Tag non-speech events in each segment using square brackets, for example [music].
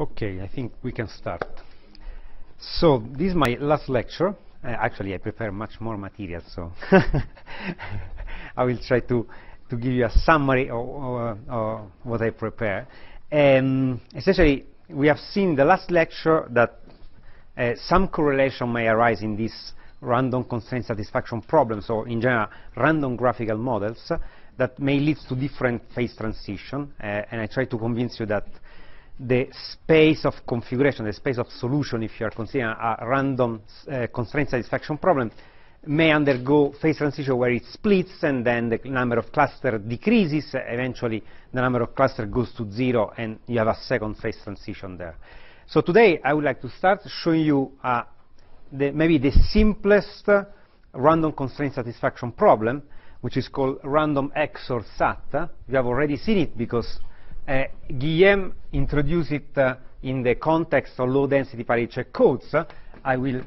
Okay, I think we can start. So this is my last lecture. Uh, actually, I prepare much more material, so [laughs] I will try to, to give you a summary of, of what I prepare. Um, essentially, we have seen in the last lecture that uh, some correlation may arise in this random constraint satisfaction problem, so in general, random graphical models that may lead to different phase transition, uh, and I try to convince you that the space of configuration, the space of solution, if you are considering a random uh, constraint satisfaction problem, may undergo phase transition where it splits and then the number of clusters decreases. Eventually, the number of clusters goes to zero and you have a second phase transition there. So today, I would like to start showing you uh, the, maybe the simplest uh, random constraint satisfaction problem, which is called random XOR SAT. You have already seen it because uh, introduced it uh, in the context of low-density parity check codes. I will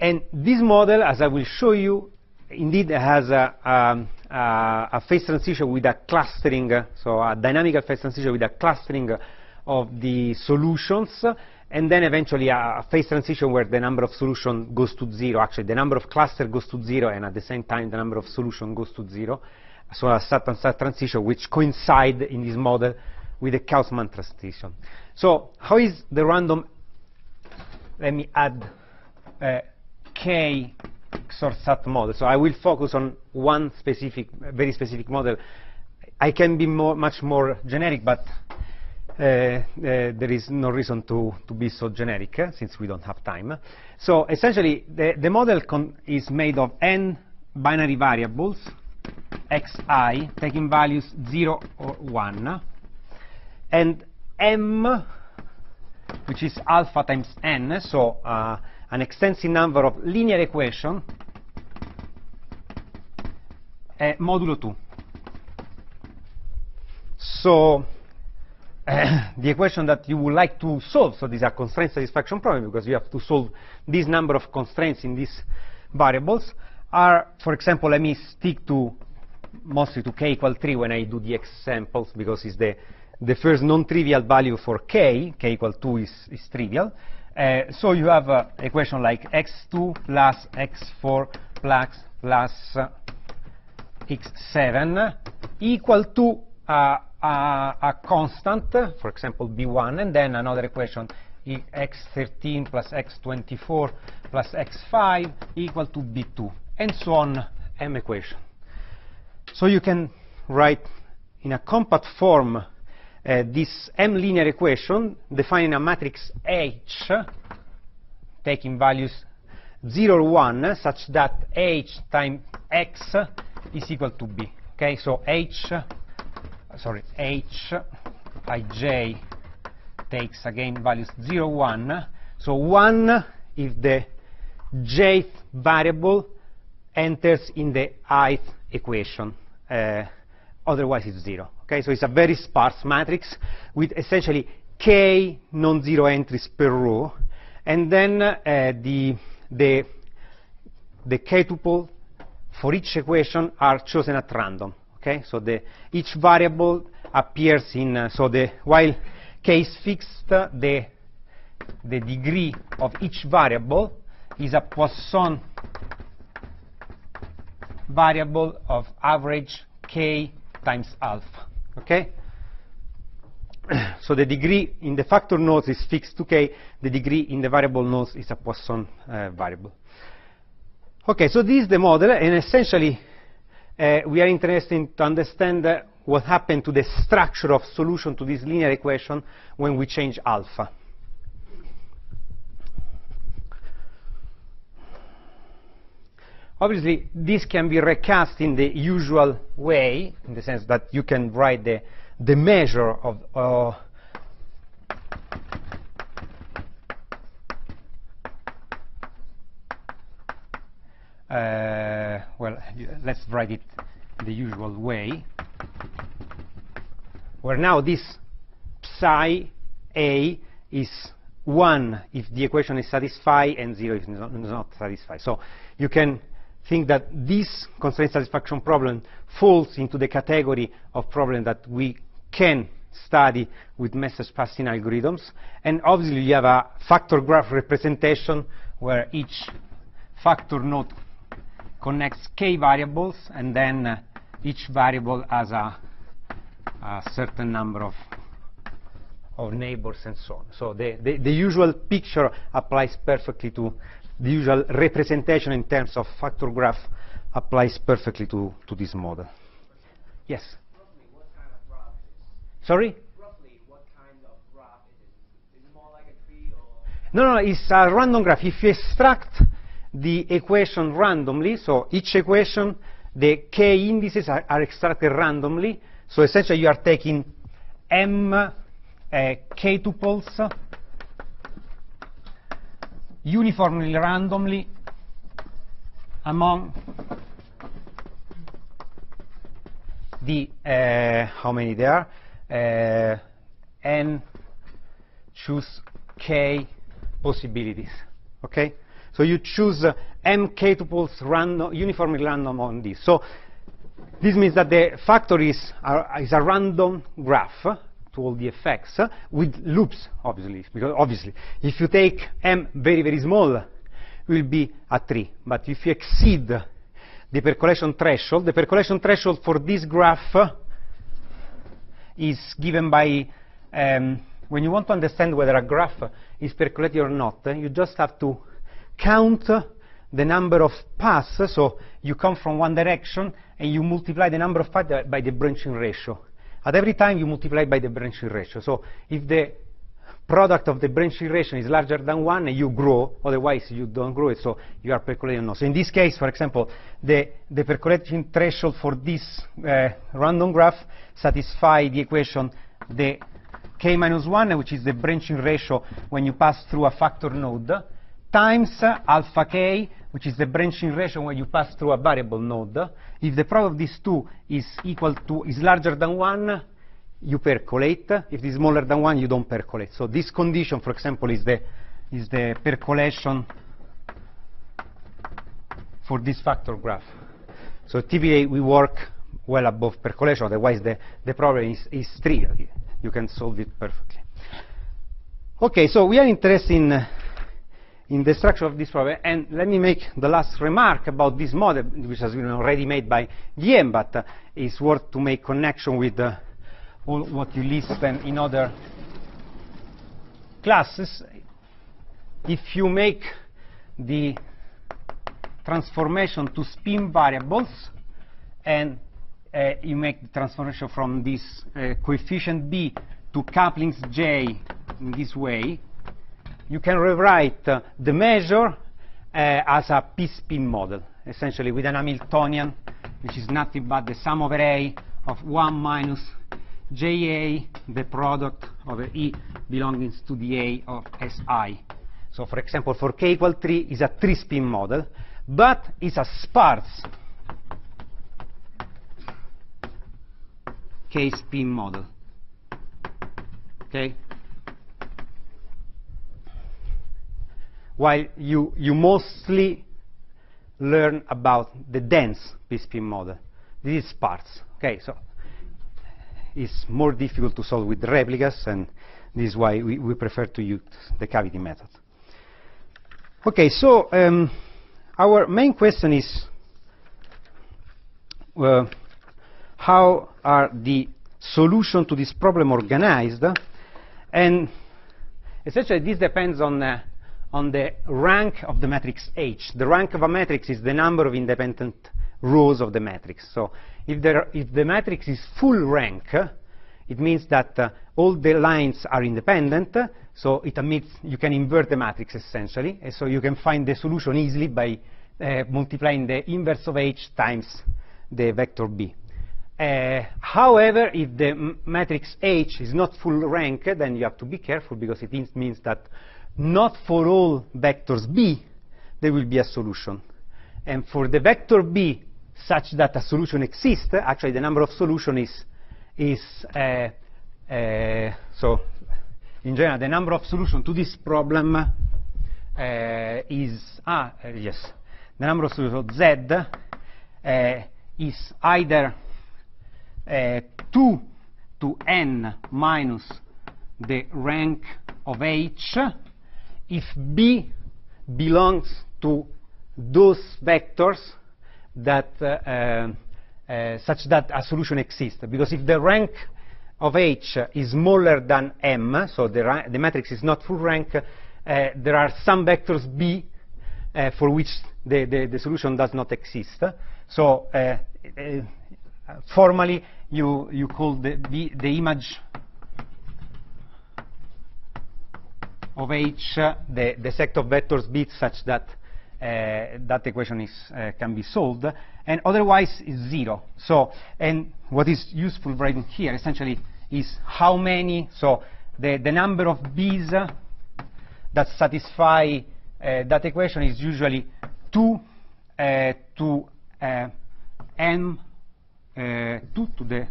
And this model, as I will show you, indeed has a, a phase transition with a clustering, so a dynamical phase transition with a clustering of the solutions, and then eventually a, phase transition where the number of solution goes to zero. Actually, the number of cluster goes to zero, and at the same time, the number of solution goes to zero. So a SAT UNSAT transition, which coincide in this model with the Kauzmann transition. So how is the random, let me add uh, K XOR SAT model. So I will focus on one specific, very specific model. I can be more, much more generic, but there is no reason to, to be so generic, uh, since we don't have time. So essentially, the, the model is made of n binary variables, xi, taking values 0 or 1, and m, which is alpha times n, so uh, an extensive number of linear equations, uh, modulo 2. So [clears throat] the equation that you would like to solve, so these are constraint satisfaction problem because you have to solve this number of constraints in these variables, are, for example, let me stick to mostly to k equal 3 when I do the examples because it's the, the first non-trivial value for k, k equal 2 is, is trivial. Uh, so you have an equation like x2 plus x4 plus plus uh, x7 equal to uh, a constant, for example, b1, and then another equation x13 plus x24 plus x5 equal to b2, and so on, m equation. So you can write in a compact form uh, this m linear equation defining a matrix H taking values 0 or 1 such that H times X is equal to B. Okay, so H, sorry, H i j takes again values 0, 1. So 1 if the jth variable enters in the ith equation. Uh, otherwise it's 0. Okay, so it's a very sparse matrix with essentially k non-zero entries per row, and then uh, the, the, the k-tuple for each equation are chosen at random. Okay, so the, each variable appears in, uh, so the, while k is fixed, the, the degree of each variable is a Poisson variable of average k times alpha. Okay? [clears throat] so the degree in the factor nodes is fixed to k. The degree in the variable nodes is a Poisson uh, variable. Okay, so this is the model, and essentially uh, we are interested to understand uh, what happened to the structure of solution to this linear equation when we change alpha. Obviously, this can be recast in the usual way, in the sense that you can write the, the measure of uh, uh, Uh, well, let's write it the usual way, where now this psi a is 1 if the equation is satisfied and 0 if it's not, not satisfied. So you can think that this constraint satisfaction problem falls into the category of problem that we can study with message passing algorithms. And obviously, you have a factor graph representation where each factor node connects k variables, and then uh, each variable has a, a, certain number of, of neighbors and so on. So the, the, the usual picture applies perfectly to the usual representation in terms of factor graph applies perfectly to, to this model. Yes? Sorry? No, no, it's a random graph. If you extract the equation randomly, so each equation, the k indices are, are extracted randomly. So essentially, you are taking m uh, k tuples uniformly randomly among the uh, how many there are? Uh, n choose k possibilities. Okay so you choose uh, m k tuples random uniformly random on this so this means that the factor is, uh, is a random graph to all the effects uh, with loops, obviously, because obviously, if you take m very, very small, it will be a tree. But if you exceed the percolation threshold, the percolation threshold for this graph is given by, um, when you want to understand whether a graph is percolated or not, you just have to count the number of paths, so you come from one direction and you multiply the number of paths by the branching ratio. At every time you multiply by the branching ratio. So if the product of the branching ratio is larger than 1, you grow, otherwise you don't grow it, so you are percolating no. So in this case, for example, the, the percolating threshold for this uh, random graph satisfy the equation the k minus 1, which is the branching ratio when you pass through a factor node, times alpha k, which is the branching ratio when you pass through a variable node. If the product of these two is equal to, is larger than 1, you percolate. If it is smaller than 1, you don't percolate. So this condition, for example, is the, is the percolation for this factor graph. So typically, we work well above percolation, otherwise the, the problem is, is 3. You can solve it perfectly. Okay, so we are interested in in the structure of this problem. And let me make the last remark about this model, which has been already made by Guillaume, but uh, it's worth to make connection with uh, all what you listen in other classes. If you make the transformation to spin variables and uh, you make the transformation from this uh, coefficient b to couplings j in this way, you can rewrite uh, the measure uh, as a p-spin model, essentially with an Hamiltonian, which is nothing but the sum over A of 1 minus JA, the product over E belonging to the A of SI. So for example, for k equal 3 is a 3-spin model, but it's a sparse k-spin model. Okay? While you, you mostly learn about the dense p-spin model. This is sparse. Okay, so it's more difficult to solve with replicas, and this is why we, we prefer to use the cavity method. Okay, so um, our main question is uh, how are the solutions to this problem organized? And essentially, this depends on uh, on the rank of the matrix H. The rank of a matrix is the number of independent rows of the matrix. So if, there, if the matrix is full rank, it means that uh, all the lines are independent, so it admits you can invert the matrix essentially, so you can find the solution easily by uh, multiplying the inverse of H times the vector B. Uh, however, if the matrix H is not full rank, then you have to be careful because it means that not for all vectors b, there will be a solution. And for the vector b such that a solution exists, actually the number of solutions is, is uh, uh, so in general, the number of solutions to this problem uh, is, ah, yes, the number of solutions Z uh, is either uh, 2 to n minus the rank of H if B belongs to those vectors that uh, uh, uh, such that a solution exists. Because if the rank of H is smaller than M, so the, the matrix is not full rank, uh, there are some vectors B uh, for which the, the, the, solution does not exist. So uh, formally, you, you call the, the, the image of H the, the set of vectors B such that uh, that equation is, uh, can be solved, and otherwise is zero. So, and what is useful right here essentially is how many, so the, the number of B's that satisfy uh, that equation is usually 2 uh, to uh, m, uh, 2 to the,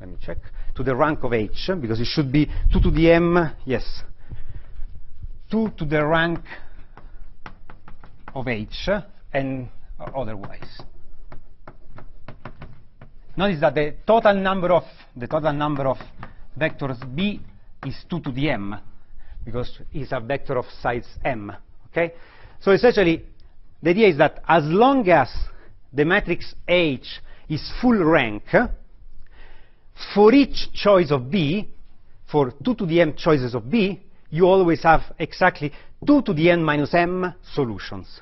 let me check, to the rank of h, because it should be 2 to the m, yes, 2 to the rank of h and otherwise. Notice that the total number of the total number of vectors b is 2 to the m because it's a vector of size m. Okay? So essentially, the idea is that as long as the matrix H is full rank, for each choice of B, for 2 to the m choices of B, you always have exactly 2 to the n minus m solutions.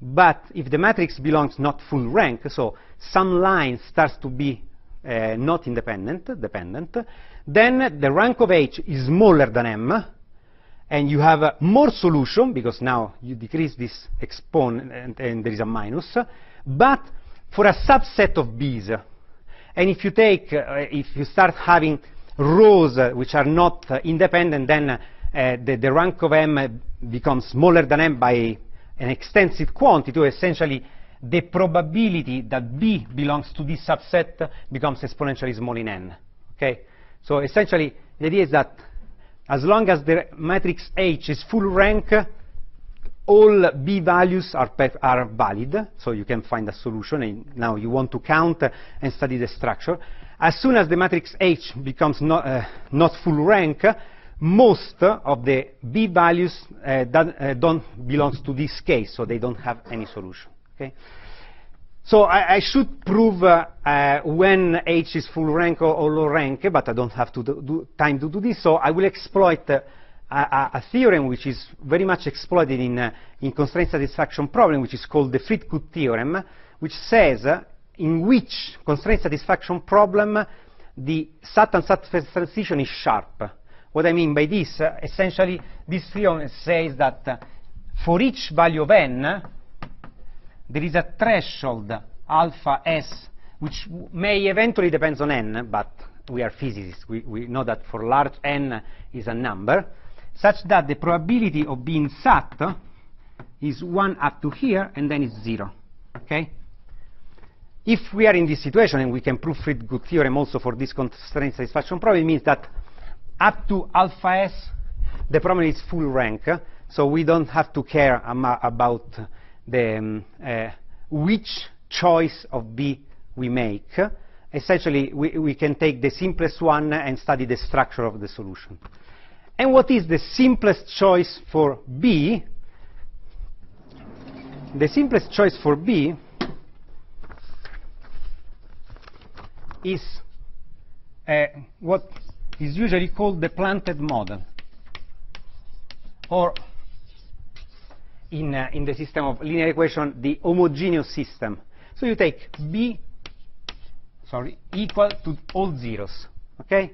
But if the matrix belongs not full rank, so some line starts to be uh, not independent, dependent, then the rank of H is smaller than m, and you have uh, more solution, because now you decrease this exponent, and, and, there is a minus, but for a subset of B's. And if you take, uh, if you start having rows uh, which are not uh, independent, then uh, the, the, rank of m becomes smaller than m by an extensive quantity, or essentially the probability that B belongs to this subset becomes exponentially small in n. Okay? So essentially, the idea is that as long as the matrix H is full rank, all B values are, are valid, so you can find a solution, and now you want to count and study the structure. As soon as the matrix H becomes not, uh, not full rank, most of the B values uh, that, uh, don't belong to this case, so they don't have any solution. Okay? So I, I should prove uh, uh, when H is full rank or, or, low rank, but I don't have to do, do time to do this, so I will exploit uh, a, a, theorem which is very much exploited in, uh, in constraint satisfaction problem, which is called the Friedgut theorem, which says in which constraint satisfaction problem the SAT-UNSAT transition is sharp. What I mean by this, uh, essentially, this theorem says that uh, for each value of n, there is a threshold alpha s, which may eventually depend on n, but we are physicists. We, we know that for large n is a number, such that the probability of being sat is 1 up to here, and then it's 0. Okay? If we are in this situation, and we can prove Friedgut theorem also for this constraint satisfaction problem, it means that up to alpha s, the problem is full rank, so we don't have to care about the, um, uh, which choice of B we make. Essentially, we, we can take the simplest one and study the structure of the solution. And what is the simplest choice for B? The simplest choice for B is uh, what is usually called the planted model or in, uh, in the system of linear equation the homogeneous system. So you take B sorry, equal to all zeros. Okay?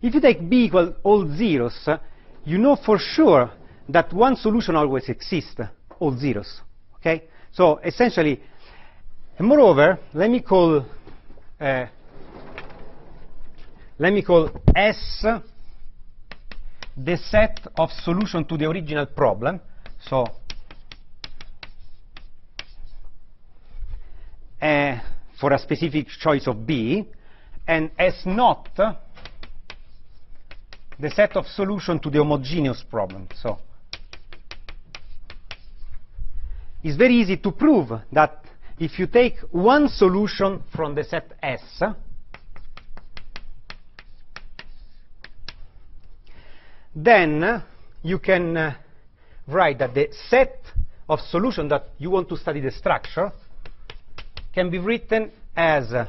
If you take B equal all zeros, uh, you know for sure that one solution always exists, all zeros. Okay? So essentially, and moreover, let me call uh, let me call S the set of solution to the original problem. So uh, for a specific choice of B, and S naught the set of solution to the homogeneous problem. So it's very easy to prove that if you take one solution from the set S, then you can uh, write that the set of solution that you want to study the structure can be written as uh,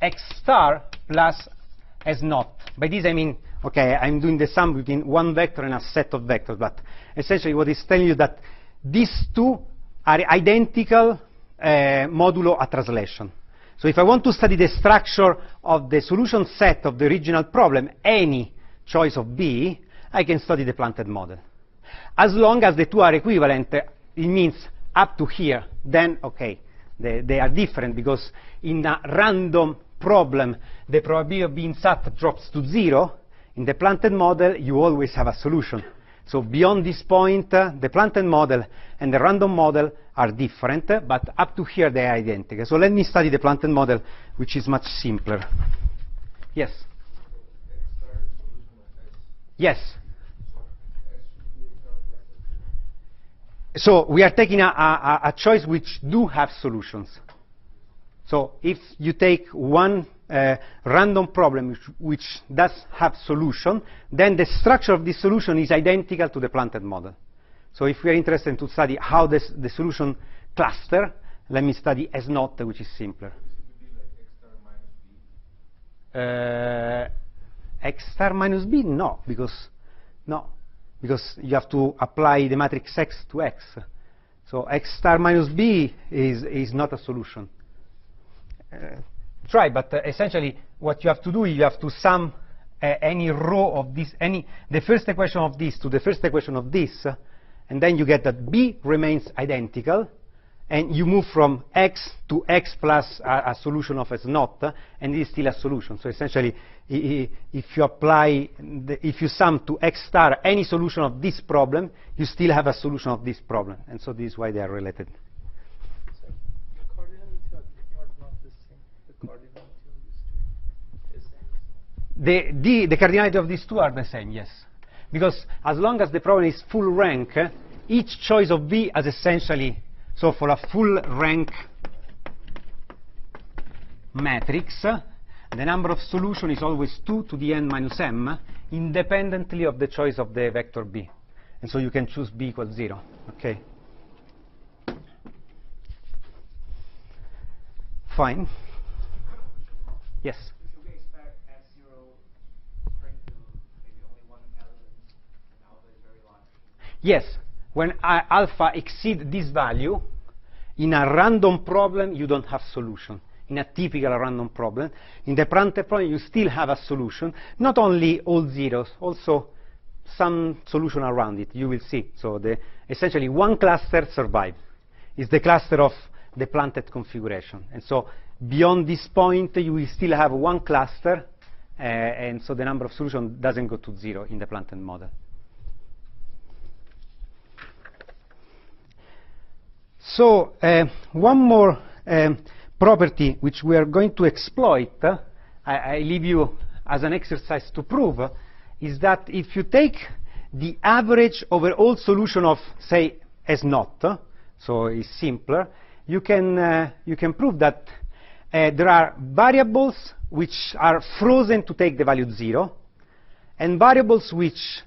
x star plus S naught. By this I mean, okay, I'm doing the sum between one vector and a set of vectors, but essentially what it's telling you that these two are identical uh, modulo a translation. So if I want to study the structure of the solution set of the original problem, any choice of B, I can study the planted model. As long as the two are equivalent, it means up to here, then, okay, they, they are different because in a random problem, the probability of being sat drops to zero. In the planted model, you always have a solution. So beyond this point, uh, the planted model and the random model are different, uh, but up to here they are identical. So let me study the planted model, which is much simpler. Yes? Yes. So we are taking a, a, a choice which do have solutions. So if you take one uh, random problem which, which, does have solution, then the structure of this solution is identical to the planted model. So if we are interested to study how this, the solution cluster, let me study S naught, which is simpler. Uh, x star minus b? No, because no, because you have to apply the matrix x to x. So x star minus b is is not a solution. Uh, try, but uh, essentially what you have to do, is you have to sum uh, any row of this, any the first equation of this to the first equation of this, and then you get that b remains identical, and you move from x to x plus a, a solution of s naught, and it is still a solution. So essentially, if you apply, the, if you sum to x star any solution of this problem, you still have a solution of this problem. And so this is why they are related. The, the, the cardinality of these two are the same, yes. Because as long as the problem is full rank, each choice of v has essentially so for a full rank matrix, the number of solution is always 2 to the n minus m, independently of the choice of the vector b. And so you can choose b equals 0. Okay. Fine. Yes. Should we expect S0 shrink to maybe only one element and alpha is very large? Yes, when alpha exceed this value, in a random problem, you don't have solution. In a typical random problem, in the planted problem, you still have a solution. Not only all zeros, also some solution around it. You will see. So the, essentially, one cluster survives. It's the cluster of the planted configuration. And so beyond this point, you will still have one cluster, uh, and so the number of solutions doesn't go to zero in the planted model. So uh, one more um, property which we are going to exploit, uh, I, I, leave you as an exercise to prove, uh, is that if you take the average over all solution of, say, S naught, so it's simpler, you can, uh, you can prove that uh, there are variables which are frozen to take the value 0, and variables which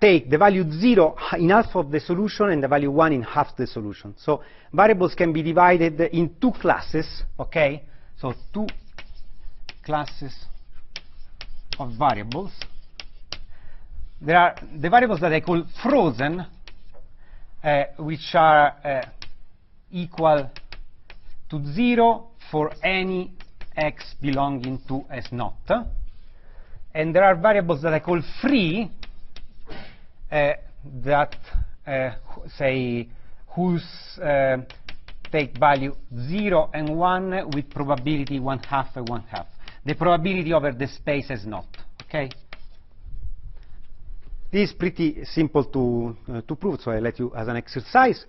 take the value 0 in half of the solution and the value 1 in half the solution. So variables can be divided in two classes, okay? So two classes of variables. There are the variables that I call frozen, uh, which are uh, equal to 0 for any x belonging to S naught. And there are variables that I call free, that uh, say whose uh, take value 0 and 1 with probability 1 half and 1 half. The probability over the space S naught. Okay? This is pretty simple to, uh, to prove, so I let you as an exercise.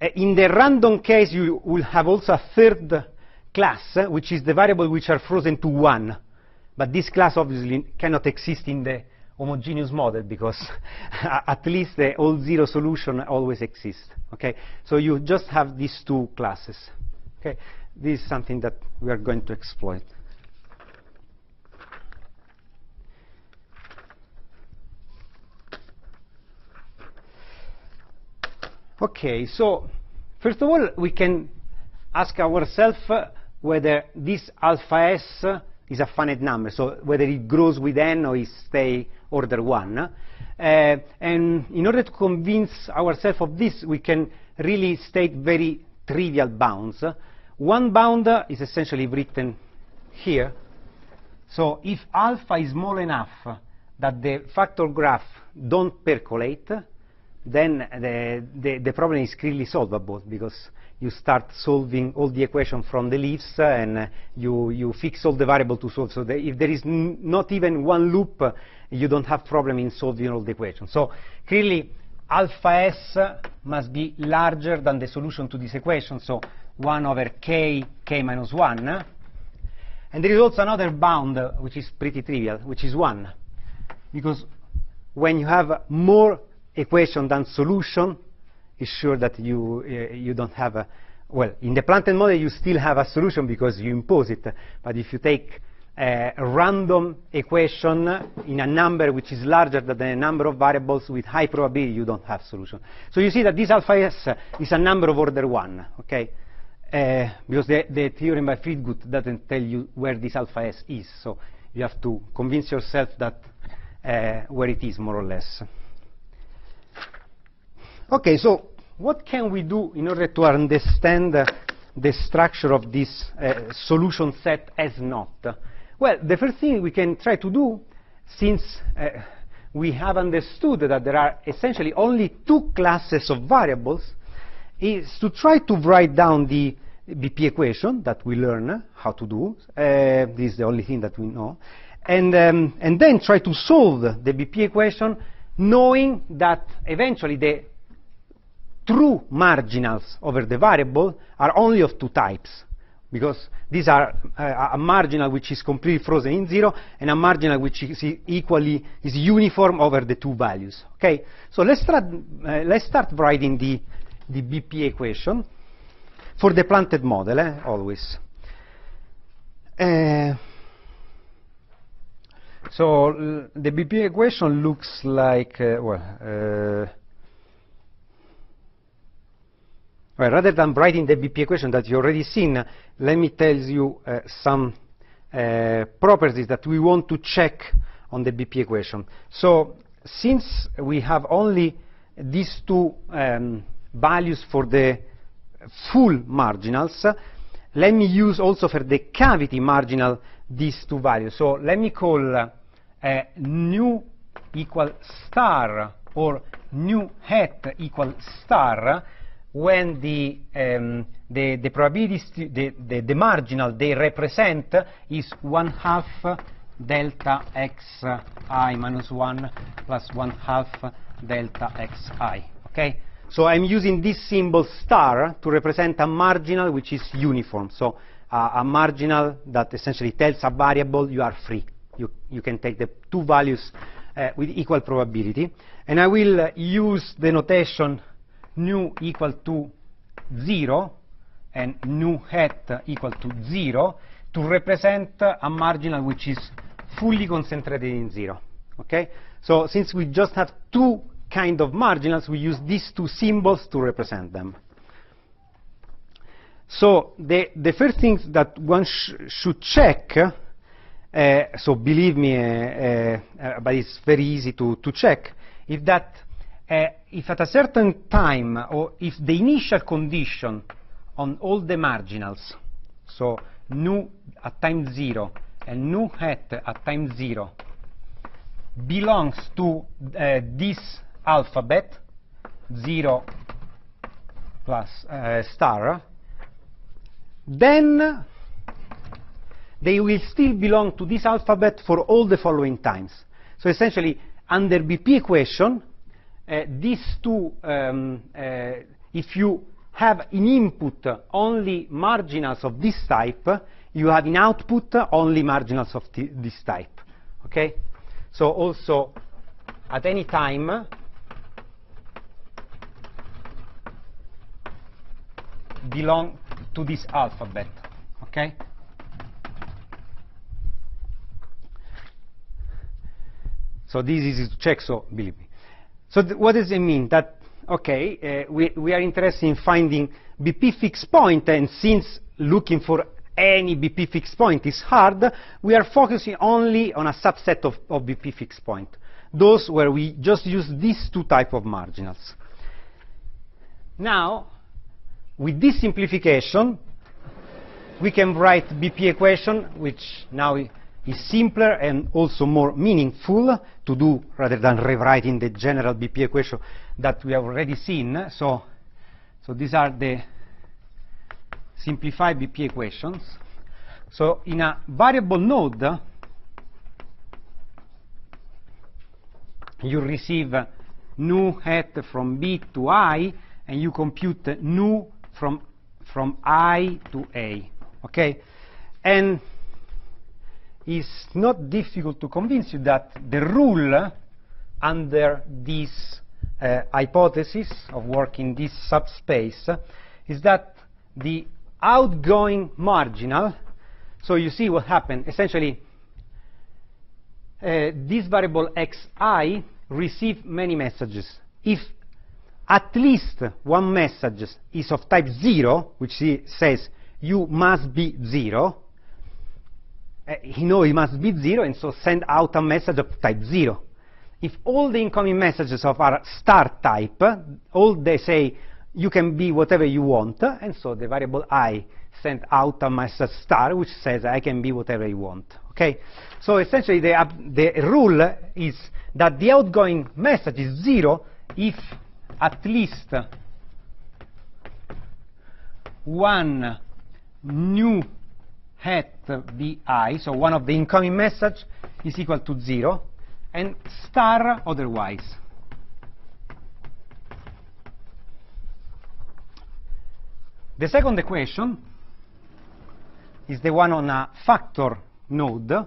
Uh, in the random case, you will have also a third class, uh, which is the variable which are frozen to 1. But this class obviously cannot exist in the homogeneous model because [laughs] at least the all zero solution always exists. Okay, so you just have these two classes. Okay, this is something that we are going to exploit. Okay, so first of all, we can ask ourselves uh, whether this alpha s is a finite number, so whether it grows with n or it stay order 1. Uh, and in order to convince ourselves of this, we can really state very trivial bounds. One bound is essentially written here. So if alpha is small enough that the factor graph don't percolate, then the, the, the, problem is clearly solvable because you start solving all the equation from the leaves uh, and uh, you, you fix all the variable to solve. So if there is not even one loop, uh, you don't have problem in solving all the equations. So clearly alpha s must be larger than the solution to this equation, so 1 over k, k minus 1. And there is also another bound uh, which is pretty trivial, which is 1. Because when you have more equation than solution, it's sure that you, uh, you don't have a, well, in the planted model you still have a solution because you impose it, but if you take a random equation in a number which is larger than the number of variables with high probability, you don't have solution. So you see that this alpha s is a number of order 1, okay? Uh, because the, the, theorem by Friedgut doesn't tell you where this alpha s is, so you have to convince yourself that uh, where it is, more or less. Okay, so what can we do in order to understand uh, the structure of this uh, solution set S naught? Well, the first thing we can try to do, since uh, we have understood that there are essentially only two classes of variables, is to try to write down the BP equation that we learn how to do. Uh, this is the only thing that we know. And, um, and then try to solve the BP equation knowing that eventually the true marginals over the variable are only of two types because these are uh, a marginal which is completely frozen in zero and a marginal which is equally is uniform over the two values okay? So let's start uh, let's start writing the the BP equation for the planted model eh, always. Uh, so the BP equation looks like uh, well uh, Well, rather than writing the BP equation that you already seen, let me tell you uh, some uh, properties that we want to check on the BP equation. So since we have only these two um, values for the full marginals, let me use also for the cavity marginal these two values. So let me call uh, nu equal star or nu hat equal star when the, um, the, the the, the, the, marginal they represent is 1 half delta xi minus 1 plus 1 half delta xi. Okay? So I'm using this symbol star to represent a marginal which is uniform. So uh, a marginal that essentially tells a variable you are free. You, you can take the two values uh, with equal probability. And I will uh, use the notation nu equal to 0 and nu hat equal to 0 to represent a marginal which is fully concentrated in 0. Okay? So since we just have two kind of marginals, we use these two symbols to represent them. So the, the first thing that one sh should check, uh, so believe me, uh, uh, but it's very easy to, to check, is that uh, if at a certain time, or if the initial condition on all the marginals, so nu at time 0 and nu hat at time 0, belongs to uh, this alphabet, 0 plus uh, star, then they will still belong to this alphabet for all the following times. So essentially, under BP equation, these two, um, uh, if you have in input only marginals of this type, you have in output only marginals of this type. Okay? So also at any time belong to this alphabet, okay? So this is to check, so believe me. So what does it mean? That, okay, uh, we, we are interested in finding BP fixed point, and since looking for any BP fixed point is hard, we are focusing only on a subset of, of BP fixed point, those where we just use these two type of marginals. Now, with this simplification, we can write BP equation, which now is simpler and also more meaningful to do rather than rewriting the general BP equation that we have already seen. So, so these are the simplified BP equations. So in a variable node, you receive nu hat from b to i, and you compute nu from, from i to a. Okay? And it's not difficult to convince you that the rule under this uh, hypothesis of working this subspace is that the outgoing marginal, so you see what happened, essentially uh, this variable xi receive many messages. If at least one message is of type 0, which says you must be 0, uh, he knows it must be 0, and so send out a message of type 0. If all the incoming messages of are star type, all they say you can be whatever you want, and so the variable i send out a message star which says I can be whatever you want. Okay? So essentially the, uh, the rule is that the outgoing message is 0 if at least one nu hat bi, so one of the incoming message is equal to 0, and star otherwise. The second equation is the one on a factor node.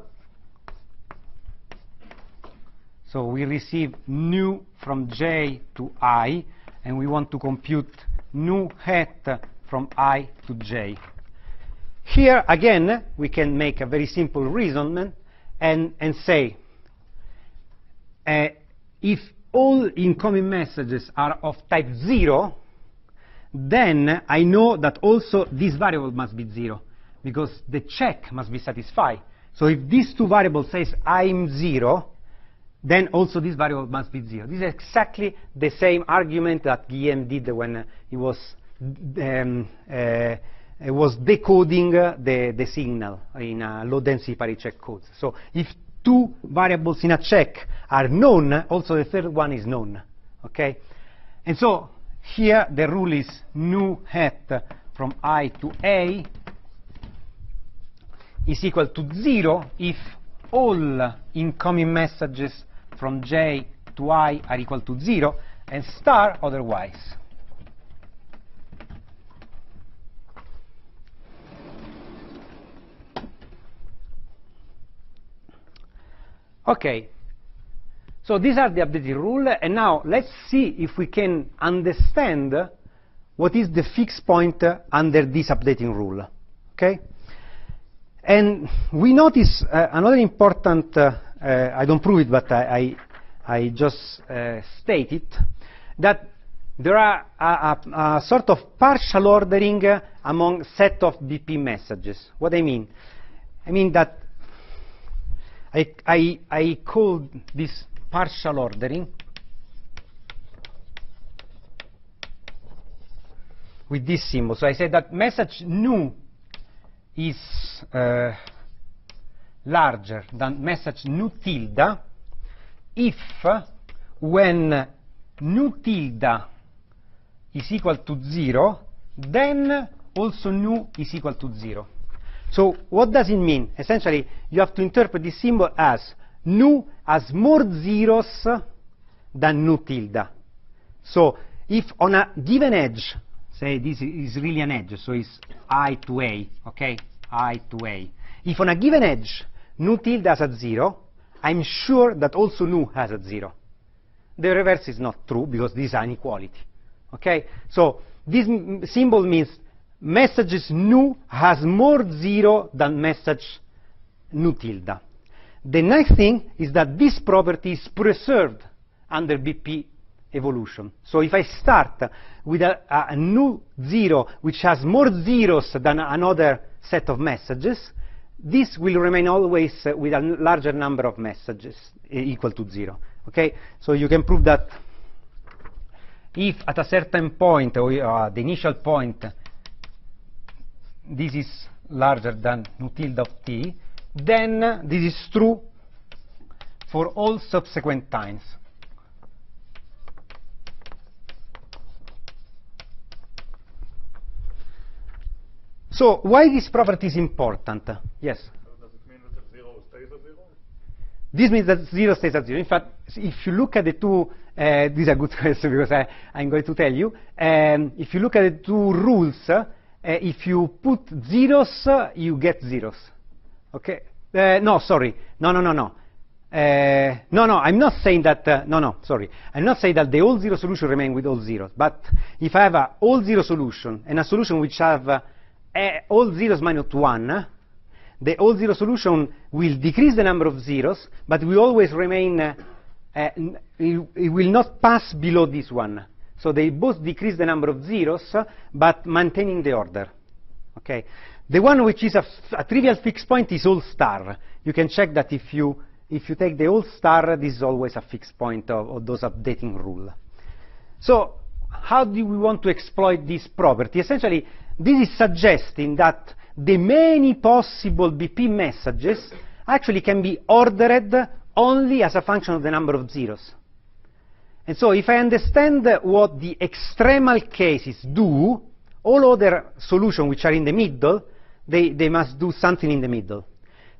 So we receive nu from j to i, and we want to compute nu hat from i to j. Here, again, we can make a very simple reasoning and, and say, uh, if all incoming messages are of type 0, then I know that also this variable must be 0, because the check must be satisfied. So if these two variables says I'm 0, then also this variable must be 0. This is exactly the same argument that Guillaume did when he was um, uh, was decoding uh, the, the signal in a low density parity code. So if two variables in a check are known, also the third one is known. Okay? And so here the rule is nu hat from i to a is equal to 0 if all incoming messages from j to i are equal to 0 and star otherwise. Okay, so these are the updated rule, and now let's see if we can understand what is the fixed point under this updating rule. Okay? And we notice uh, another important, uh, uh, I don't prove it, but I, I, I just uh, state it, that there are a, a, a, sort of partial ordering among set of BP messages. What I mean? I mean that I, I, I call this partial ordering with this symbol. So I say that message nu is uh, larger than message nu tilde if when nu tilde is equal to 0, then also nu is equal to 0. So what does it mean? Essentially, you have to interpret this symbol as nu has more zeros than nu tilde. So if on a given edge, say this is really an edge, so it's i to a, okay? i to a. If on a given edge nu tilde has a zero, I'm sure that also nu has a zero. The reverse is not true because this is an inequality. Okay? So this symbol means messages nu has more zero than message nu tilde. The nice thing is that this property is preserved under BP evolution. So if I start with a, a nu zero which has more zeros than another set of messages, this will remain always with a larger number of messages equal to zero. Okay? So you can prove that if at a certain point, or uh, the initial point, this is larger than nu tilde of t, then this is true for all subsequent times. So why this property is important? Yes? This means that zero stays at zero. In fact, if you look at the two, uh, this is a good [laughs] question because I, I'm going to tell you. Um, if you look at the two rules, uh, if you put zeros, you get zeros. Okay? Uh, no, sorry. No, no, no, no. Uh, no, no, I'm not saying that, uh, no, no, sorry. I'm not saying that the all zero solution remain with all zeros. But if I have a all zero solution and a solution which have uh, all zeros minus 1, the all zero solution will decrease the number of zeros, but will always remain, it, will not pass below this one. So they both decrease the number of zeros, but maintaining the order. Okay. The one which is a, trivial fixed point is all star. You can check that if you, if you take the all star, this is always a fixed point of, of those updating rule. So how do we want to exploit this property? Essentially, this is suggesting that the many possible BP messages actually can be ordered only as a function of the number of zeros. And so if I understand what the extremal cases do, all other solutions which are in the middle, they, they must do something in the middle.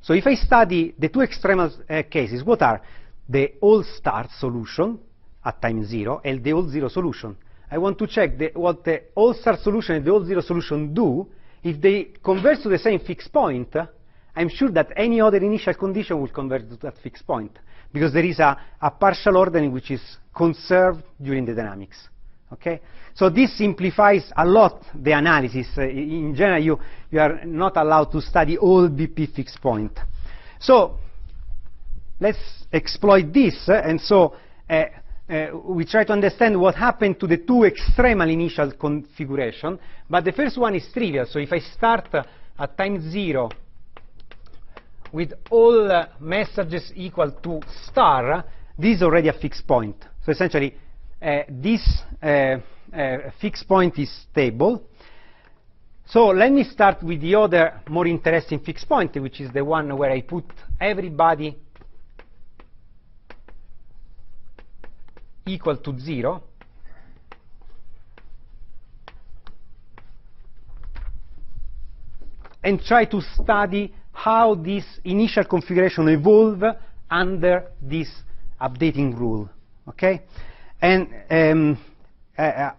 So if I study the two extremal uh, cases, what are the all-star solution at time zero and the all-zero solution? I want to check the, what the all-star solution and the all-zero solution do. If they converge to the same fixed point, I'm sure that any other initial condition will converge to that fixed point because there is a, a partial ordering which is conserved during the dynamics. Okay? So this simplifies a lot the analysis. Uh, in general, you, you are not allowed to study all BP fixed point. So let's exploit this. Uh, and so uh, uh, we try to understand what happened to the two extremal initial configuration, but the first one is trivial. So if I start uh, at time zero with all messages equal to star, this is already a fixed point. So essentially, uh, this uh, uh, fixed point is stable. So let me start with the other more interesting fixed point, which is the one where I put everybody equal to 0, and try to study how this initial configuration evolve under this updating rule. Okay? And um, uh,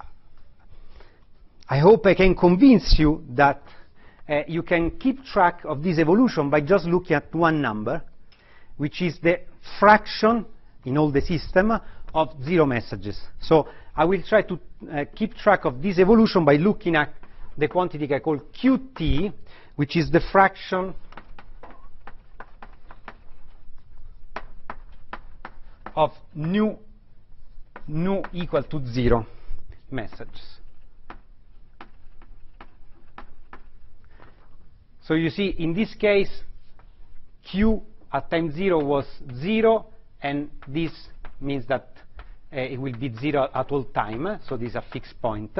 I hope I can convince you that uh, you can keep track of this evolution by just looking at one number, which is the fraction in all the system of zero messages. So I will try to uh, keep track of this evolution by looking at the quantity I call Qt, which is the fraction of nu, nu equal to zero messages. So you see, in this case, Q at time zero was zero, and this means that uh, it will be zero at all time, so this is a fixed point.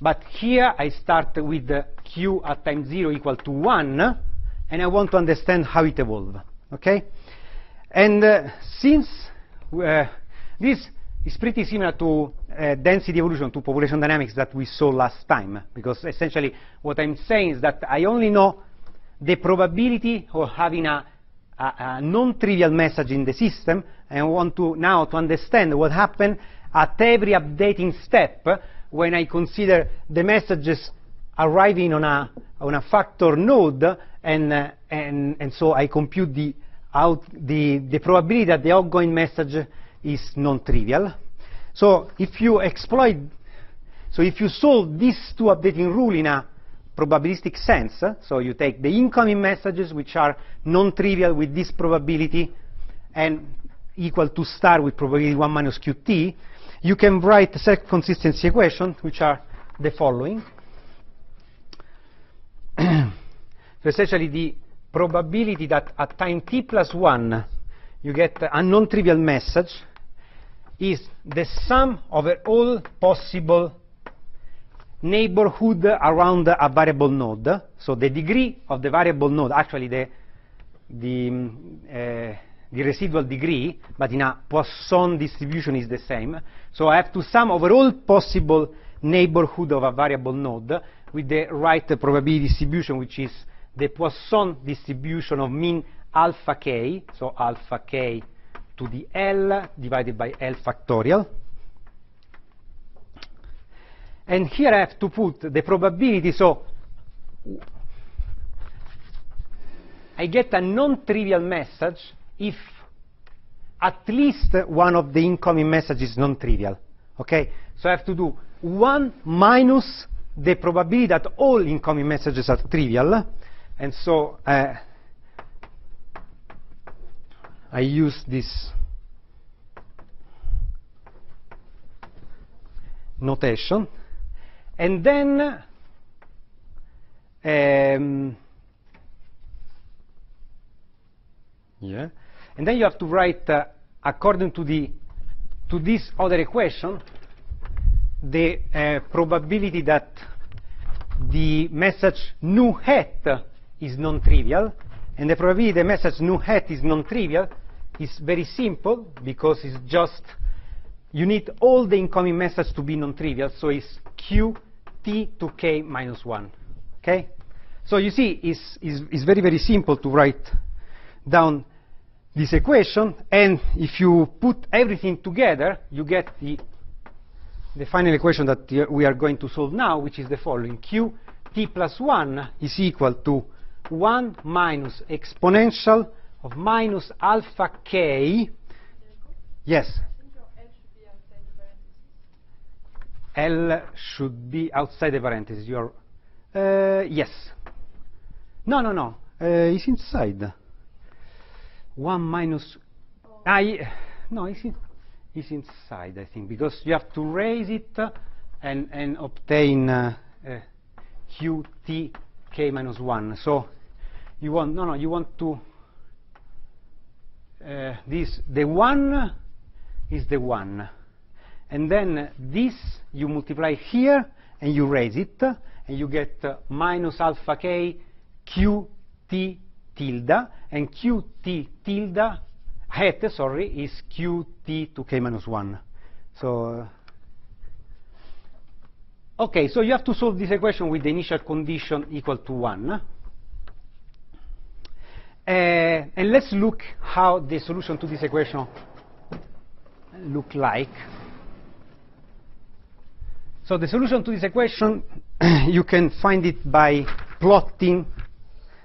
But here I start with q at time zero equal to one, and I want to understand how it evolves. Okay? And uh, since uh, this is pretty similar to uh, density evolution, to population dynamics that we saw last time, because essentially what I'm saying is that I only know the probability of having a a, a non-trivial message in the system and I want to now to understand what happened at every updating step when I consider the messages arriving on a, on a factor node and, uh, and, and so I compute the out the, the probability that the outgoing message is non-trivial. So if you exploit, so if you solve these two updating rule in a probabilistic sense, so you take the incoming messages which are non-trivial with this probability and equal to star with probability 1 minus qt, you can write a set consistency equation which are the following. [clears throat] so essentially the probability that at time t plus 1 you get a non-trivial message is the sum over all possible neighborhood around a variable node. So the degree of the variable node, actually the, the, uh, the residual degree, but in a Poisson distribution is the same. So I have to sum over all possible neighborhood of a variable node with the right probability distribution, which is the Poisson distribution of mean alpha k, so alpha k to the L divided by L factorial. And here I have to put the probability, so I get a non-trivial message if at least one of the incoming messages is non-trivial. Okay? So I have to do 1 minus the probability that all incoming messages are trivial. And so uh, I use this notation. And then um, yeah, and then you have to write uh, according to the to this other equation the uh, probability that the message nu hat is non-trivial, and the probability the message nu hat is non-trivial is very simple because it's just you need all the incoming messages to be non-trivial, so it's q t to k minus 1. Okay? So you see, it's, it's, it's very, very simple to write down this equation, and if you put everything together, you get the, the final equation that we are going to solve now, which is the following. q t plus 1 is equal to 1 minus exponential of minus alpha k. Yes? L should be outside the parentheses. Uh, yes. No, no, no. Uh, it's inside. 1 minus. I, no, it's, in, it's inside, I think, because you have to raise it and, and obtain uh, uh, qt k minus 1. So you want, no, no, you want to, uh, this, the 1 is the 1 and then this you multiply here and you raise it and you get uh, minus alpha k qt tilde. And qt tilde hat sorry is qt to k minus 1 so uh, okay so you have to solve this equation with the initial condition equal to 1 uh, Uh, and let's look how the solution to this equation look like so the solution to this equation, [clears throat] you can find it by plotting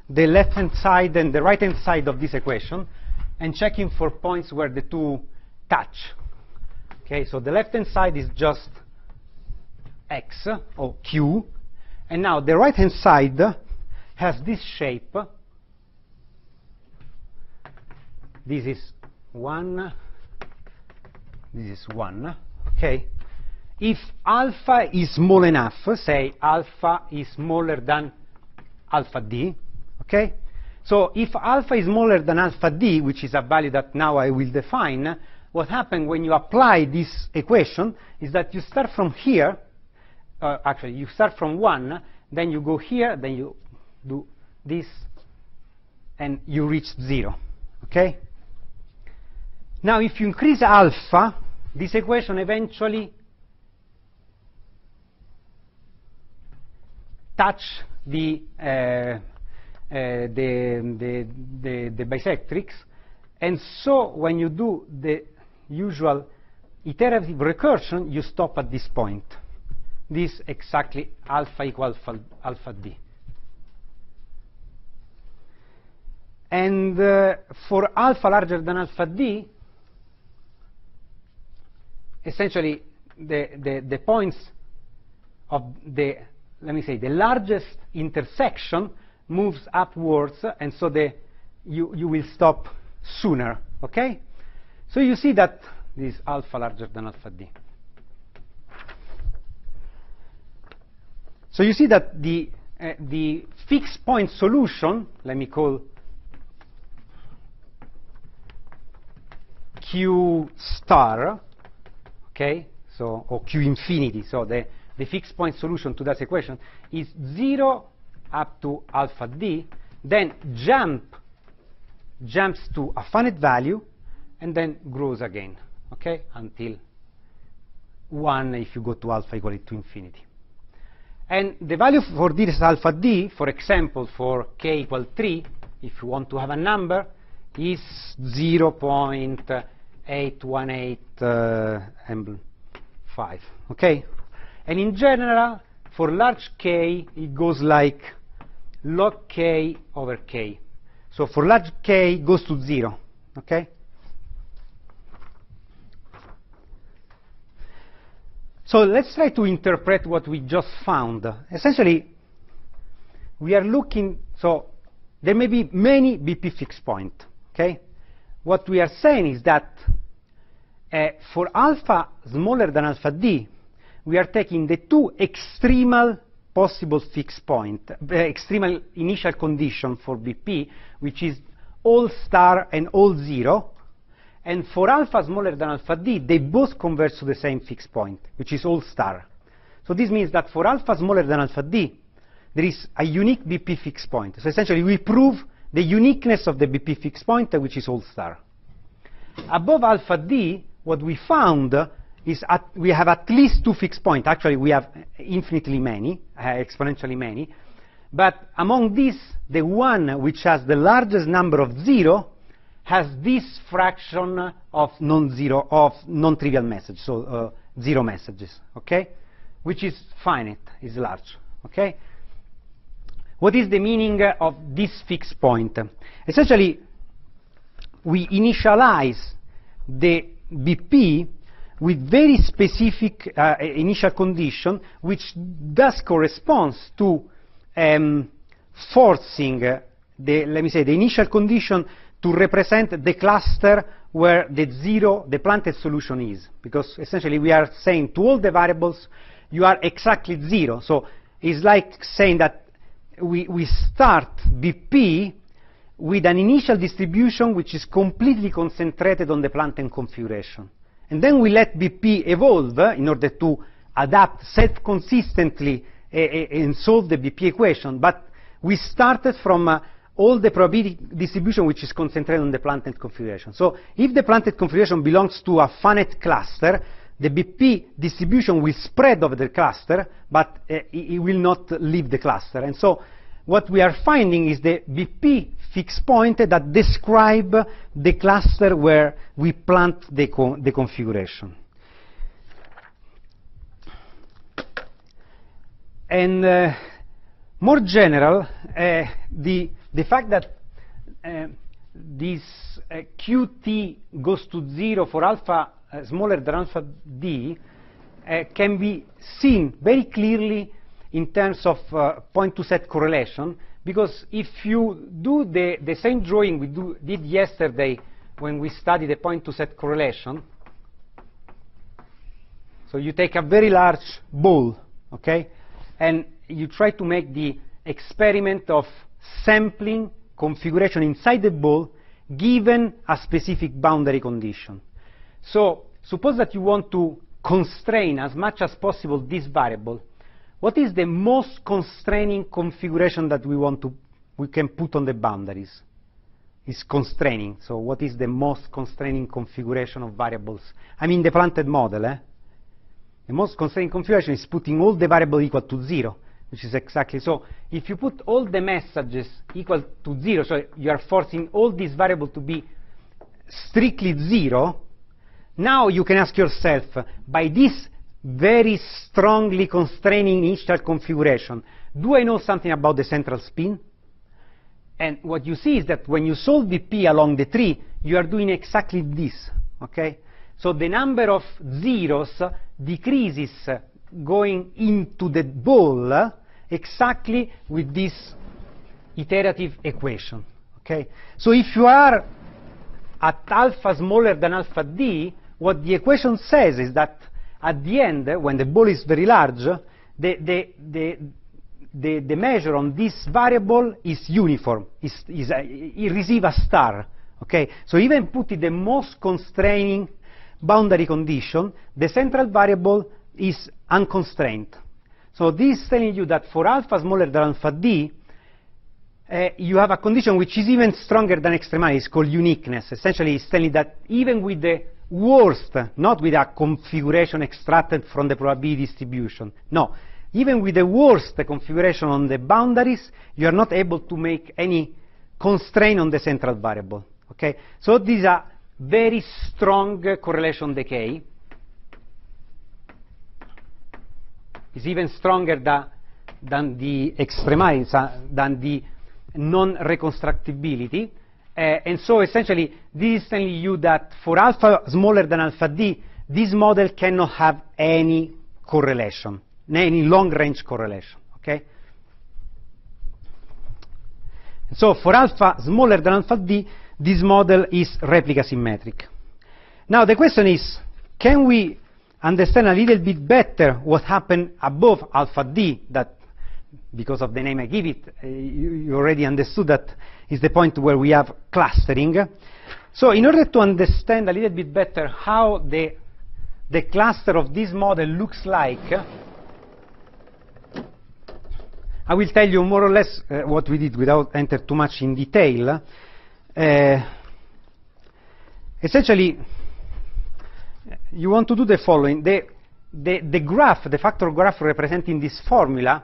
the left-hand side and the right-hand side of this equation and checking for points where the two touch. Okay, so the left-hand side is just x or q, and now the right-hand side has this shape. This is 1, this is 1, okay? if alpha is small enough, say alpha is smaller than alpha d, okay? So if alpha is smaller than alpha d, which is a value that now I will define, what happens when you apply this equation is that you start from here, uh, actually you start from 1, then you go here, then you do this, and you reach 0, okay? Now if you increase alpha, this equation eventually touch the, uh, uh, the, the, the, the bisectrix. And so when you do the usual iterative recursion, you stop at this point. This exactly alpha equal alpha, alpha d. And uh, for alpha larger than alpha d, essentially the, the, the points of the, let me say, the largest intersection moves upwards, and so the, you, you will stop sooner, okay? So you see that this is alpha larger than alpha d. So you see that the, uh, the fixed point solution, let me call Q star, okay, so, or Q infinity, so the, the fixed point solution to that equation is 0 up to alpha d, then jump, jumps to a finite value, and then grows again, okay, until 1 if you go to alpha equal to infinity. And the value for this alpha d, for example, for k equal 3, if you want to have a number, is 0.818 uh, and 5. Okay? And in general, for large k, it goes like log k over k. So for large k, it goes to 0. Okay? So let's try to interpret what we just found. Essentially, we are looking, so there may be many BP fixed point, okay? What we are saying is that uh, for alpha smaller than alpha d, we are taking the two extremal possible fixed point, uh, extremal initial condition for BP, which is all star and all zero, and for alpha smaller than alpha d, they both converge to the same fixed point, which is all star. So this means that for alpha smaller than alpha d, there is a unique BP fixed point. So essentially, we prove the uniqueness of the BP fixed point, which is all star. Above alpha d, what we found is at, we have at least two fixed points. Actually, we have infinitely many, uh, exponentially many. But among these, the one which has the largest number of zero has this fraction of non-zero, of non-trivial messages, so uh, zero messages, okay? Which is finite, is large, okay? What is the meaning of this fixed point? Essentially, we initialize the BP with very specific uh, initial condition, which does corresponds to um, forcing uh, the, let me say, the initial condition to represent the cluster where the zero, the planted solution is. Because essentially we are saying to all the variables, you are exactly zero. So it's like saying that we, we start BP with an initial distribution which is completely concentrated on the planted configuration. And then we let BP evolve in order to adapt self-consistently uh, and solve the BP equation. But we started from uh, all the probability distribution which is concentrated on the planted configuration. So if the planted configuration belongs to a finite cluster, the BP distribution will spread over the cluster, but uh, it, will not leave the cluster. And so what we are finding is the BP fixed point that describe the cluster where we plant the, co the configuration. And uh, more general, uh, the the fact that uh, this qt goes to zero for alpha smaller alpha d uh, can be seen very clearly in terms of uh, point to set correlation because if you do the, the same drawing we do, did yesterday when we studied the point to set correlation so you take a very large ball okay and you try to make the experiment of sampling configuration inside the ball given a specific boundary condition. So suppose that you want to constrain as much as possible this variable. What is the most constraining configuration that we want to we can put on the boundaries? Is constraining. So what is the most constraining configuration of variables? I mean the planted model. Eh? The most constraining configuration is putting all the variables equal to zero which is exactly so. If you put all the messages equal to zero, so you are forcing all these variables to be strictly zero, now you can ask yourself, by this very strongly constraining initial configuration, do I know something about the central spin? And what you see is that when you solve BP along the tree, you are doing exactly this, okay? So the number of zeros decreases going into the ball exactly with this iterative equation, okay? So if you are at alpha smaller than alpha d, what the equation says is that at the end, uh, when the ball is very large, the, the, the, the, the measure on this variable is uniform, is, is a, it receives a star. Okay? So even putting the most constraining boundary condition, the central variable is unconstrained. So this is telling you that for alpha smaller than alpha d, uh, you have a condition which is even stronger than extremity, it's called uniqueness. Essentially, it's telling that even with the worst, not with a configuration extracted from the probability distribution, no, even with the worst configuration on the boundaries, you are not able to make any constraint on the central variable. Okay? So this is a very strong correlation decay. It's even stronger da, than the extremity, uh, than the non-reconstructibility. Uh, and so essentially, this is telling you that for alpha smaller than alpha d, this model cannot have any correlation any long-range correlation, okay? So for alpha smaller than alpha d, this model is replica symmetric. Now the question is, can we understand a little bit better what happened above alpha d that because of the name I give it, uh, you, you, already understood that is the point where we have clustering. So in order to understand a little bit better how the, the cluster of this model looks like, I will tell you more or less uh, what we did without enter too much in detail. Uh, essentially, you want to do the following. The, the, the graph, the factor graph representing this formula,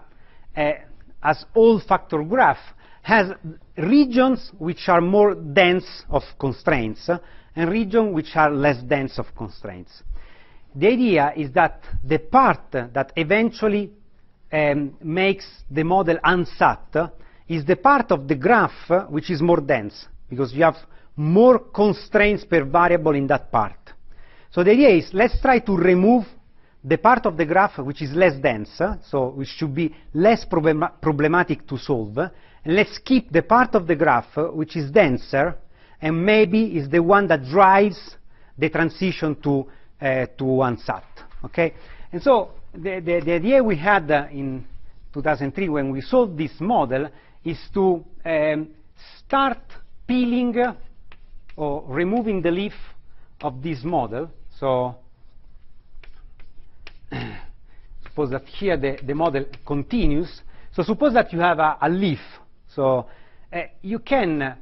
uh, as all factor graph, has regions which are more dense of constraints uh, and regions which are less dense of constraints. The idea is that the part that eventually um, makes the model unsat uh, is the part of the graph uh, which is more dense, because you have more constraints per variable in that part. So the idea is, let's try to remove the part of the graph which is less dense, so which should be less problem problematic to solve, and let's keep the part of the graph which is denser, and maybe is the one that drives the transition to, uh, to unsat. Okay? And so the, the, the, idea we had uh, in 2003 when we solved this model is to um, start peeling or removing the leaf of this model. So suppose that here the, the model continues. So suppose that you have a, a leaf. So uh, you can uh,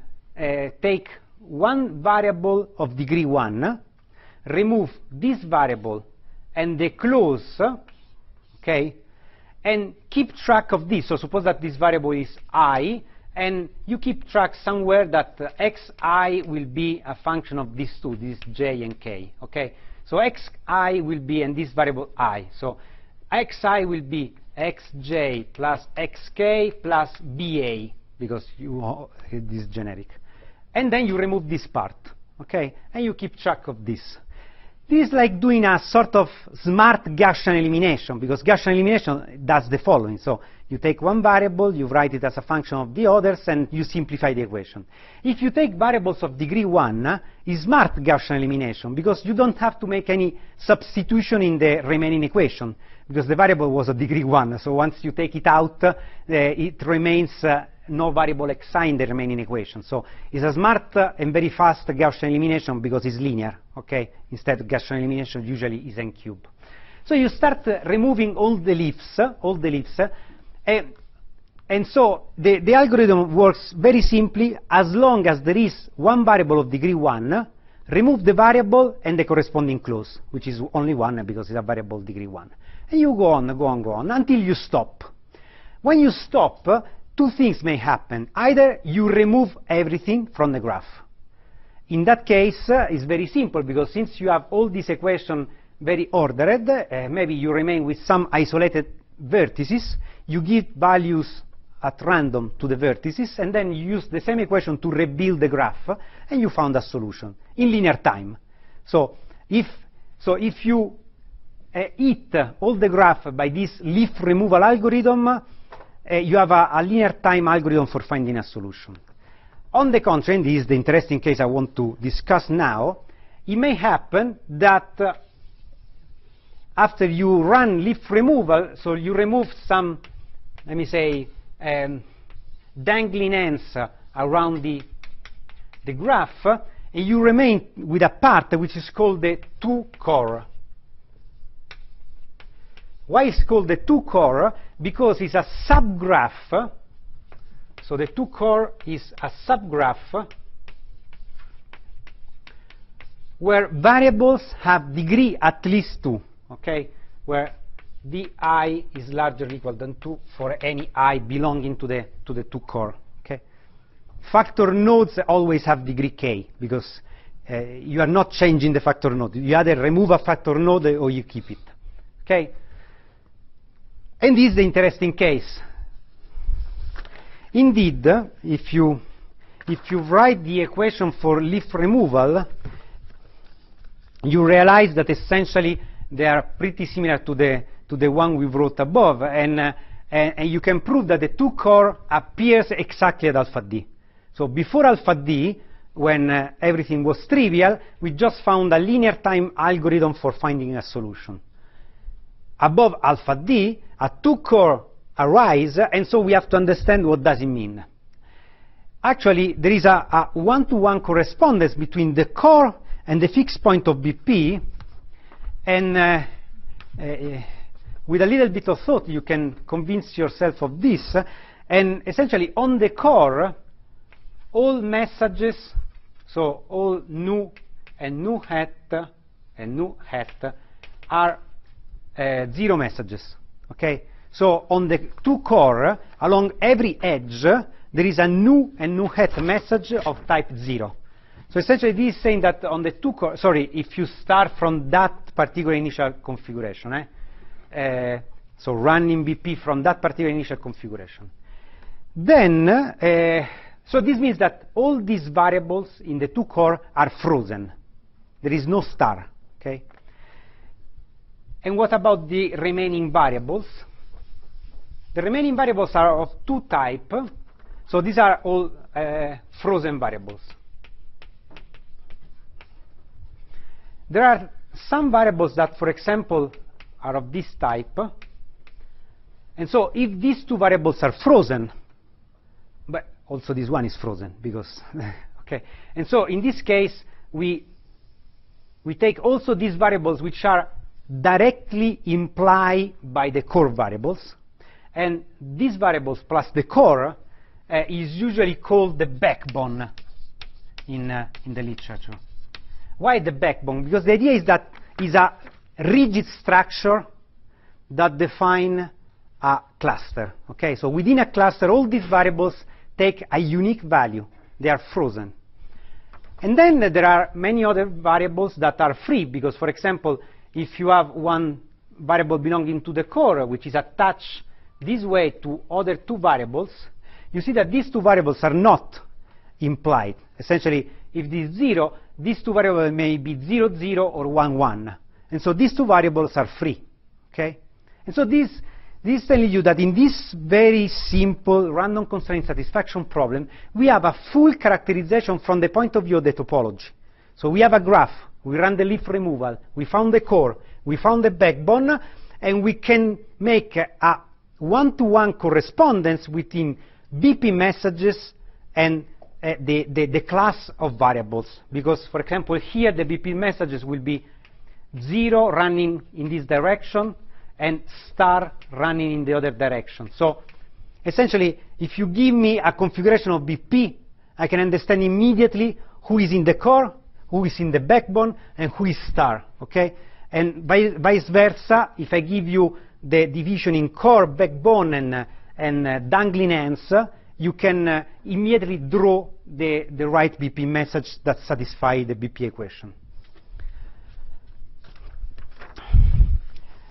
take one variable of degree 1, remove this variable and the close okay? And keep track of this. So suppose that this variable is i, and you keep track somewhere that uh, xi will be a function of these two, this j and k, okay? So xi will be, and this variable i. So xi will be xj plus xk plus ba, because you this generic. And then you remove this part, okay? And you keep track of this. This is like doing a sort of smart Gaussian elimination, because Gaussian elimination does the following. So you take one variable, you write it as a function of the others, and you simplify the equation. If you take variables of degree 1, it's smart Gaussian elimination, because you don't have to make any substitution in the remaining equation, because the variable was a degree 1. So once you take it out, uh, it remains uh, no variable xi in the remaining equation. So it's a smart and very fast Gaussian elimination because it's linear, okay? Instead, Gaussian elimination usually is n cube. So you start uh, removing all the leaves, all the leaves, uh, and so the, the algorithm works very simply as long as there is one variable of degree 1, remove the variable and the corresponding clause, which is only 1 because it's a variable degree 1. And you go on, go on, go on, until you stop. When you stop, two things may happen. Either you remove everything from the graph. In that case, uh, it's very simple, because since you have all these equations very ordered, uh, maybe you remain with some isolated vertices, you give values at random to the vertices, and then you use the same equation to rebuild the graph, and you found a solution in linear time. So if, so if you uh, eat all the graph by this leaf removal algorithm, uh, you have a, a linear time algorithm for finding a solution. On the contrary, and this is the interesting case I want to discuss now, it may happen that uh, after you run leaf removal, so you remove some, let me say, um, dangling ends around the, the graph, and you remain with a part which is called the two-core. Why it's called the two-core? Because it's a subgraph. So the two-core is a subgraph where variables have degree at least 2, okay? Where di is larger or equal than 2 for any i belonging to the, to the 2 core, okay? Factor nodes always have degree k because uh, you are not changing the factor node. You either remove a factor node or you keep it, okay? And this is the interesting case. Indeed, if you, if you write the equation for leaf removal, you realize that essentially they are pretty similar to the, to the one we wrote above, and, uh, and, and, you can prove that the two core appears exactly at alpha d. So before alpha d, when uh, everything was trivial, we just found a linear time algorithm for finding a solution. Above alpha d, a two core arise, and so we have to understand what does it mean. Actually, there is a one-to-one -one correspondence between the core and the fixed point of BP, and uh, uh, with a little bit of thought you can convince yourself of this, and essentially on the core, all messages, so all nu and nu hat and nu hat are zero messages, okay? So on the two core, along every edge, there is a nu and nu hat message of type zero. So essentially this is saying that on the two core, sorry, if you start from that particular initial configuration, eh? uh, so running BP from that particular initial configuration. Then, uh, so this means that all these variables in the two core are frozen. There is no star, okay? And what about the remaining variables? The remaining variables are of two type. So these are all uh, frozen variables. There are some variables that, for example, are of this type. And so if these two variables are frozen, but also this one is frozen because, [laughs] okay. And so in this case, we, we take also these variables which are directly implied by the core variables. And these variables plus the core uh, is usually called the backbone in, uh, in the literature. Why the backbone? Because the idea is that it's a rigid structure that define a cluster. Okay, so within a cluster, all these variables take a unique value. They are frozen. And then there are many other variables that are free, because, for example, if you have one variable belonging to the core, which is attached this way to other two variables, you see that these two variables are not implied. Essentially, if this is 0, these two variables may be 0, 0 or 1, 1. And so these two variables are free. Okay? And so this, this is telling you that in this very simple random constraint satisfaction problem, we have a full characterization from the point of view of the topology. So we have a graph, we run the leaf removal, we found the core, we found the backbone, and we can make a one-to-one -one correspondence between BP messages and uh, the, the, the, class of variables. Because, for example, here the BP messages will be 0 running in this direction and star running in the other direction. So essentially, if you give me a configuration of BP, I can understand immediately who is in the core, who is in the backbone, and who is star, okay? And vice versa, if I give you the division in core, backbone, and, and uh, dangling ends, you can uh, immediately draw the, the right BP message that satisfies the BP equation.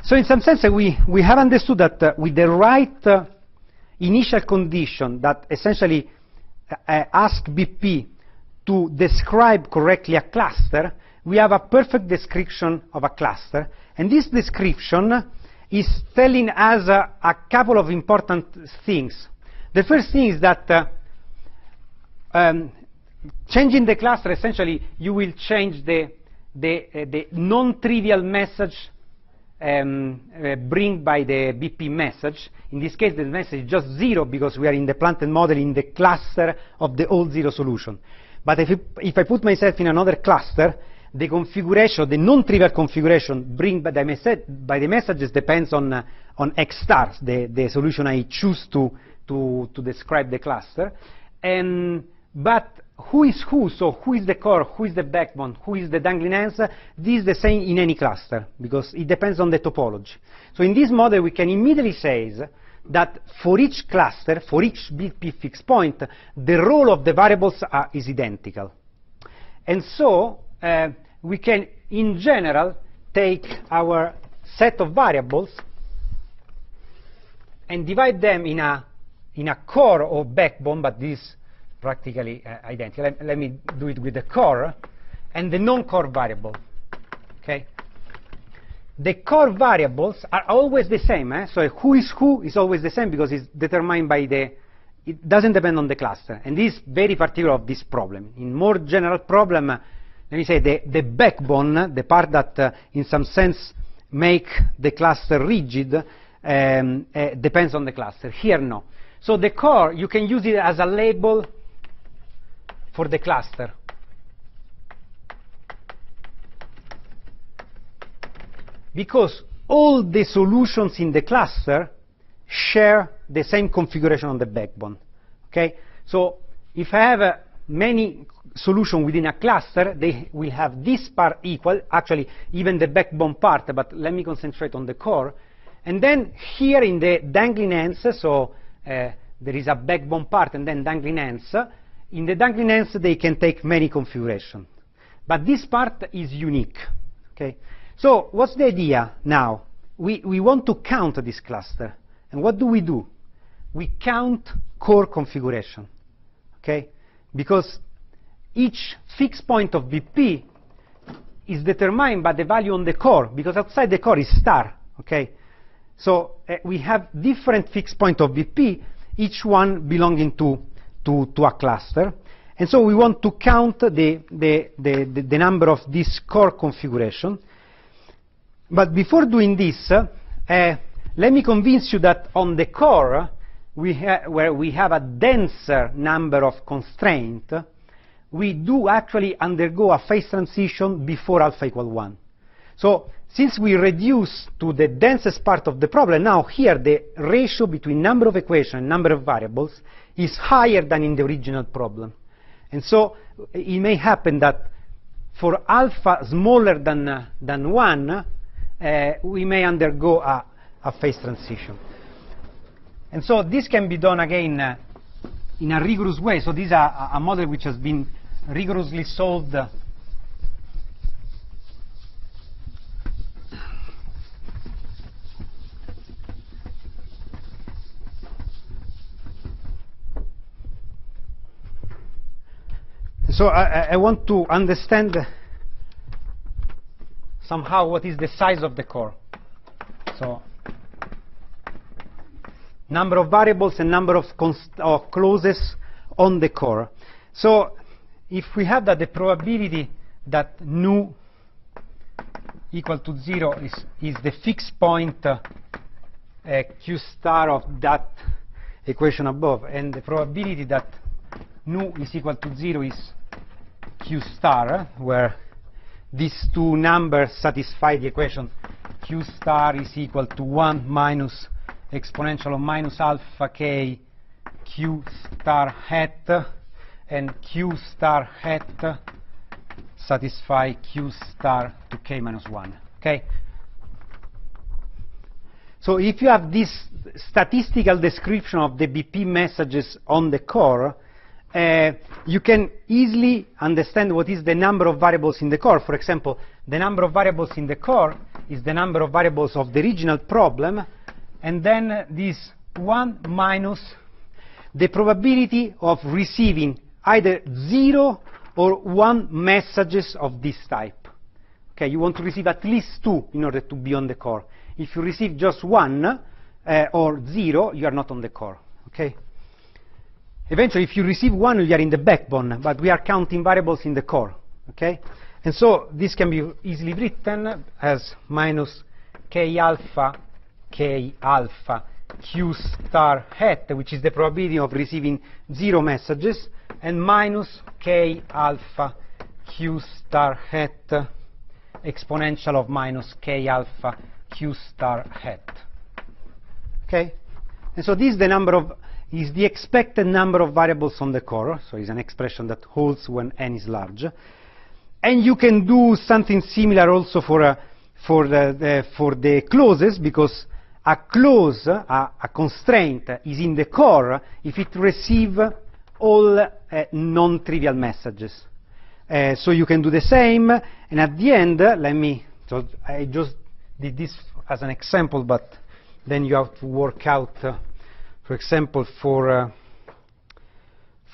So in some sense, we, we have understood that uh, with the right initial condition that essentially uh, ask BP to describe correctly a cluster, we have a perfect description of a cluster. And this description is telling us a couple of important things. The first thing is that uh, um, changing the cluster, essentially, you will change the, the, uh, the non-trivial message um, uh, bring by the BP message. In this case, the message is just zero because we are in the planted model in the cluster of the all zero solution. But if, if I put myself in another cluster, the configuration, the non-trivial configuration bring by the, by the messages depends on, uh, on X stars, the, the solution I choose to, to, to describe the cluster. And, but who is who? So who is the core? Who is the backbone? Who is the dangling ends? This is the same in any cluster because it depends on the topology. So in this model, we can immediately say that for each cluster, for each BP fixed point, the role of the variables are, is identical. And so uh, we can, in general, take our set of variables and divide them in a, in a core or backbone, but this practically uh, identical. Let, let, me do it with the core and the non-core variable. Okay. The core variables are always the same. Eh? So who is who is always the same because it's determined by the. It doesn't depend on the cluster, and this is very particular of this problem. In more general problem, let me say the the backbone, the part that, uh, in some sense, make the cluster rigid, um, uh, depends on the cluster. Here, no. So the core, you can use it as a label for the cluster. Because all the solutions in the cluster share the same configuration on the backbone. Okay? So if I have uh, many solutions within a cluster, they will have this part equal, actually even the backbone part, but let me concentrate on the core. And then here in the dangling ends, so uh, there is a backbone part and then dangling ends, in the dangling ends, they can take many configurations. But this part is unique. Okay? So what's the idea now? We, we want to count this cluster. And what do we do? We count core configuration. Okay? Because each fixed point of BP is determined by the value on the core, because outside the core is star. Okay? So uh, we have different fixed point of BP, each one belonging to to, to a cluster. And so we want to count the, the, the, the, number of this core configuration. But before doing this, uh, let me convince you that on the core, we where we have a denser number of constraints, we do actually undergo a phase transition before alpha equal 1. So since we reduce to the densest part of the problem, now here the ratio between number of equations and number of variables is higher than in the original problem. And so it may happen that for alpha smaller than, uh, than 1, uh, we may undergo a, a, phase transition. And so this can be done again uh, in a rigorous way. So this is a, a model which has been rigorously solved So I, I, want to understand somehow what is the size of the core. So number of variables and number of, clauses on the core. So if we have that the probability that nu equal to 0 is, is the fixed point uh, uh, q star of that equation above, and the probability that nu is equal to 0 is q star, where these two numbers satisfy the equation q star is equal to 1 minus exponential of minus alpha k q star hat, and q star hat satisfy q star to k minus 1. Okay? So if you have this statistical description of the BP messages on the core, uh, you can easily understand what is the number of variables in the core. For example, the number of variables in the core is the number of variables of the original problem, and then this 1 minus the probability of receiving either 0 or 1 messages of this type. Okay, you want to receive at least 2 in order to be on the core. If you receive just 1 uh, or 0, you are not on the core. Okay? Eventually, if you receive 1, you are in the backbone, but we are counting variables in the core. Okay? And so this can be easily written as minus k alpha k alpha q star hat, which is the probability of receiving zero messages, and minus k alpha q star hat exponential of minus k alpha q star hat. Okay? And so this is the number of is the expected number of variables on the core, so it's an expression that holds when n is large. And you can do something similar also for, uh, for, the, the, for the clauses, because a clause, a, a, constraint, is in the core if it receives all uh, non-trivial messages. Uh, so you can do the same, and at the end, let me, so I just did this as an example, but then you have to work out uh, for example, for, uh,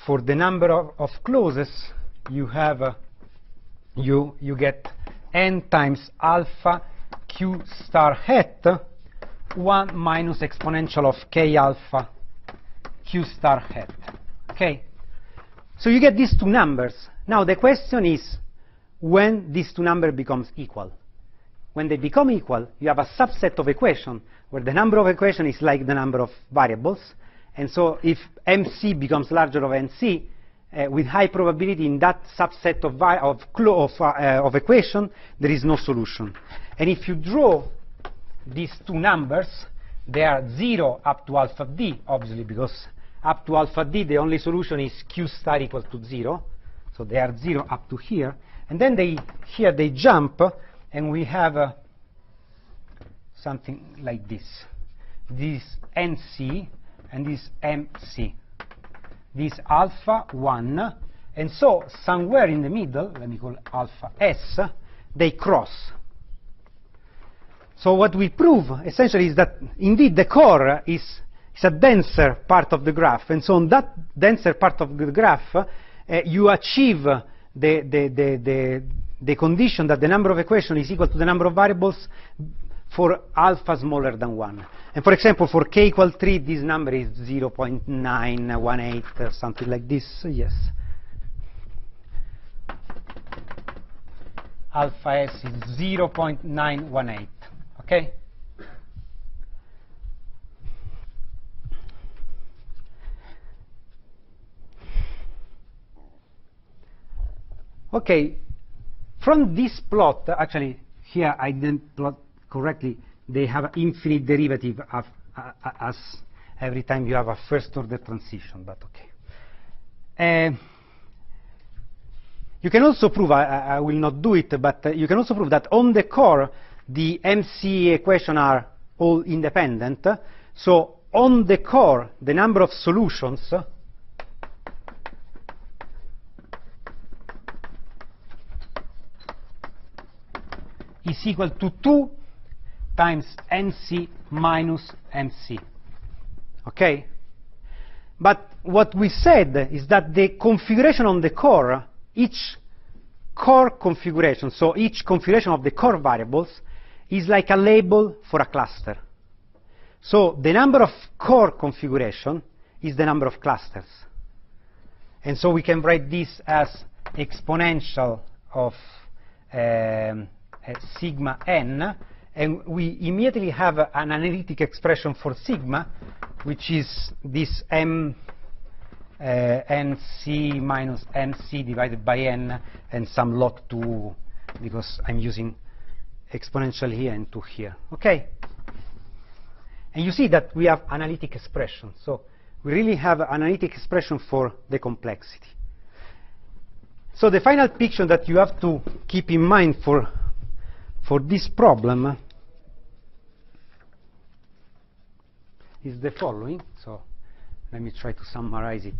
for the number of, of clauses, you have, uh, you, you get n times alpha q star hat 1 minus exponential of k alpha q star hat. Okay? So you get these two numbers. Now the question is when these two numbers becomes equal. When they become equal, you have a subset of equation where the number of equation is like the number of variables. And so if MC becomes larger than NC, uh, with high probability in that subset of, of, of, uh, of equation, there is no solution. And if you draw these two numbers, they are 0 up to alpha d, obviously, because up to alpha d, the only solution is q star equal to 0. So they are 0 up to here. And then they, here they jump, and we have uh, something like this. This NC and this MC. This alpha 1, and so somewhere in the middle, let me call alpha S, they cross. So what we prove essentially is that indeed the core is, is a denser part of the graph, and so on that denser part of the graph, uh, you achieve the, the, the, the, the condition that the number of equations is equal to the number of variables for alpha smaller than 1. And for example, for k equal 3, this number is 0.918, uh, something like this, yes. Alpha s is 0.918, okay? Okay, from this plot, actually, here I didn't plot correctly, they have an infinite derivative of, uh, as every time you have a first order transition, but okay. Uh, you can also prove, I, I, will not do it, but uh, you can also prove that on the core, the MC equation are all independent. So on the core, the number of solutions is equal to 2 times NC minus MC. Okay? But what we said is that the configuration on the core, each core configuration, so each configuration of the core variables, is like a label for a cluster. So the number of core configuration is the number of clusters. And so we can write this as exponential of um, sigma n, and we immediately have an analytic expression for sigma, which is this m uh, nc minus mc divided by n and some log 2 because I'm using exponential here and 2 here. Okay? And you see that we have analytic expression. So we really have an analytic expression for the complexity. So the final picture that you have to keep in mind for, for this problem is the following. So let me try to summarize it.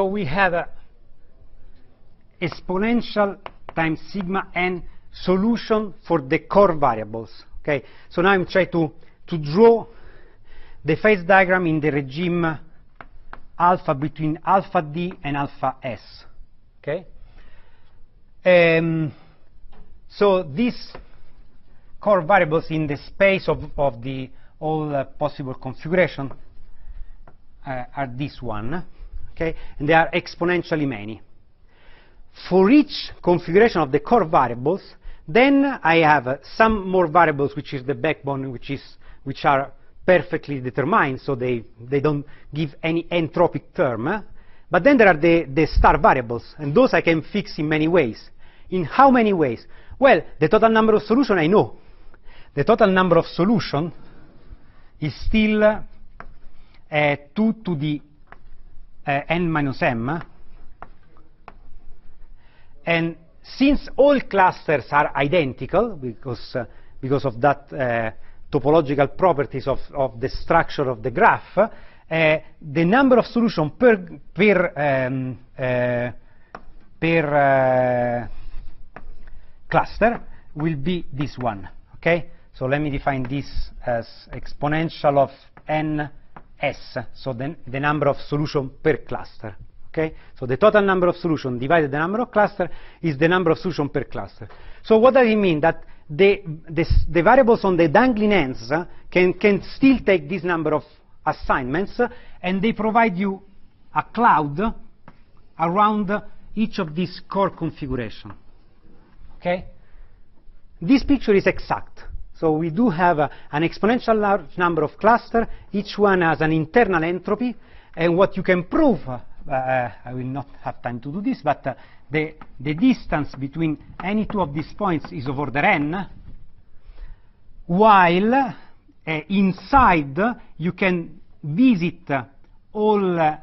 So we have a exponential times sigma n solution for the core variables. Okay, so now I'm trying to, to draw the phase diagram in the regime alpha between alpha d and alpha s. Okay, um, so these core variables in the space of, of the all uh, possible configuration uh, are this one, okay, and they are exponentially many. For each configuration of the core variables, then I have uh, some more variables, which is the backbone, which is which are perfectly determined, so they they don't give any entropic term. eh? But then there are the, the star variables, and those I can fix in many ways. In how many ways? Well, the total number of solution I know. The total number of solution is still uh, 2 to the n minus m. And since all clusters are identical, because, uh, because of that uh, topological properties of, of the structure of the graph, uh, the number of solutions per, per, um, uh, per uh, cluster will be this one. Okay? So let me define this as exponential of ns, so the, the number of solution per cluster. Okay? So the total number of solution divided the number of cluster is the number of solution per cluster. So what does it mean? That the, the, the variables on the dangling ends uh, can, can still take this number of assignments uh, and they provide you a cloud around each of these core configuration. Okay? This picture is exact. So we do have uh, an exponential large number of clusters. Each one has an internal entropy. And what you can prove, uh, uh, I will not have time to do this, but uh, the, the distance between any two of these points is of order n, while uh, inside you can visit uh, all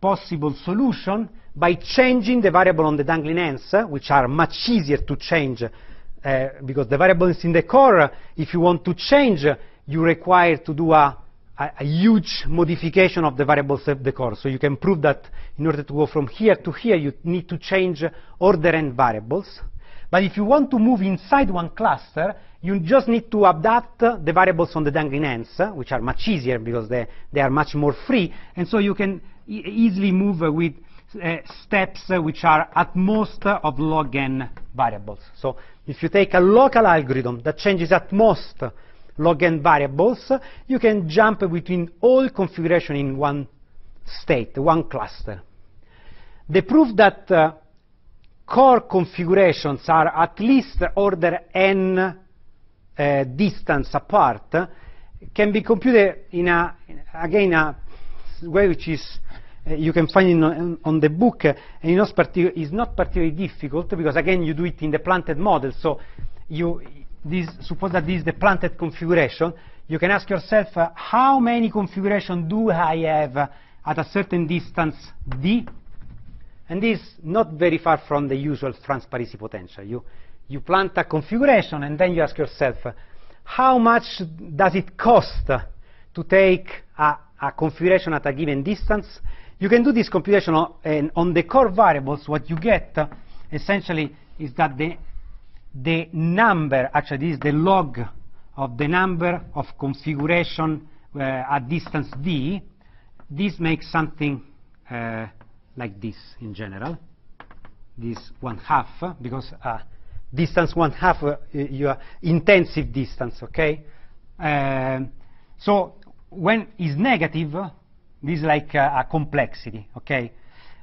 possible solution by changing the variable on the dangling ends, which are much easier to change uh, because the variables in the core, if you want to change, you require to do a, a, a huge modification of the variables of the core. So you can prove that in order to go from here to here, you need to change order n variables. But if you want to move inside one cluster, you just need to adapt the variables on the dangling ends, which are much easier because they, they are much more free. And so you can e- easily move with steps uh, which are at most uh, of log n variables. So if you take a local algorithm that changes at most uh, log n variables, uh, you can jump between all configuration in one state, one cluster. The proof that uh, core configurations are at least order n uh, distance apart uh, can be computed in a, again, a way which is uh, you can find in, on, on the book, and it's not, partic- not particularly difficult because again you do it in the planted model. So you this, suppose that this is the planted configuration. You can ask yourself uh, how many configuration do I have uh, at a certain distance d, and this is not very far from the usual Franz Parisi potential. You you plant a configuration and then you ask yourself uh, how much does it cost to take a, a configuration at a given distance? You can do this computation on, on the core variables. What you get uh, essentially is that the, the number, actually this is the log of the number of configuration uh, at distance d. This makes something uh, like this in general. This one half, uh, because uh, distance one half, uh, you are intensive distance, okay? Um, so when is negative, uh, this is like a, a complexity, okay?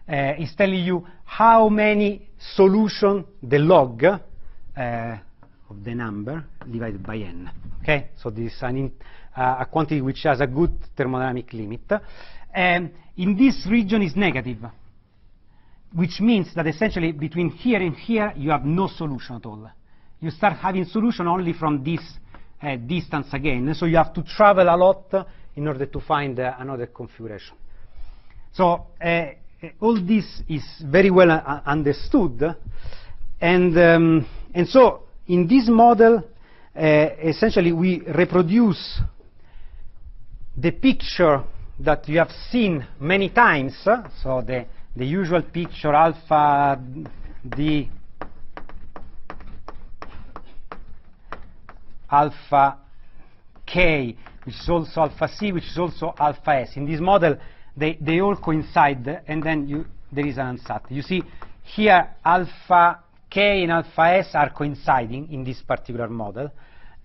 Uh, it's telling you how many solution the log uh, of the number divided by n, okay? So this is an in, uh, a quantity which has a good thermodynamic limit. And in this region is negative, which means that essentially between here and here you have no solution at all. You start having solution only from this uh, distance again, so you have to travel a lot in order to find uh, another configuration. So uh, uh, all this is very well understood, and, um, and so in this model, essentially we reproduce the picture that you have seen many times. So the, the usual picture alpha d alpha k, which is also alpha c, which is also alpha s. In this model, they, they all coincide, and then you, there is an ansat. You see here alpha k and alpha s are coinciding in this particular model.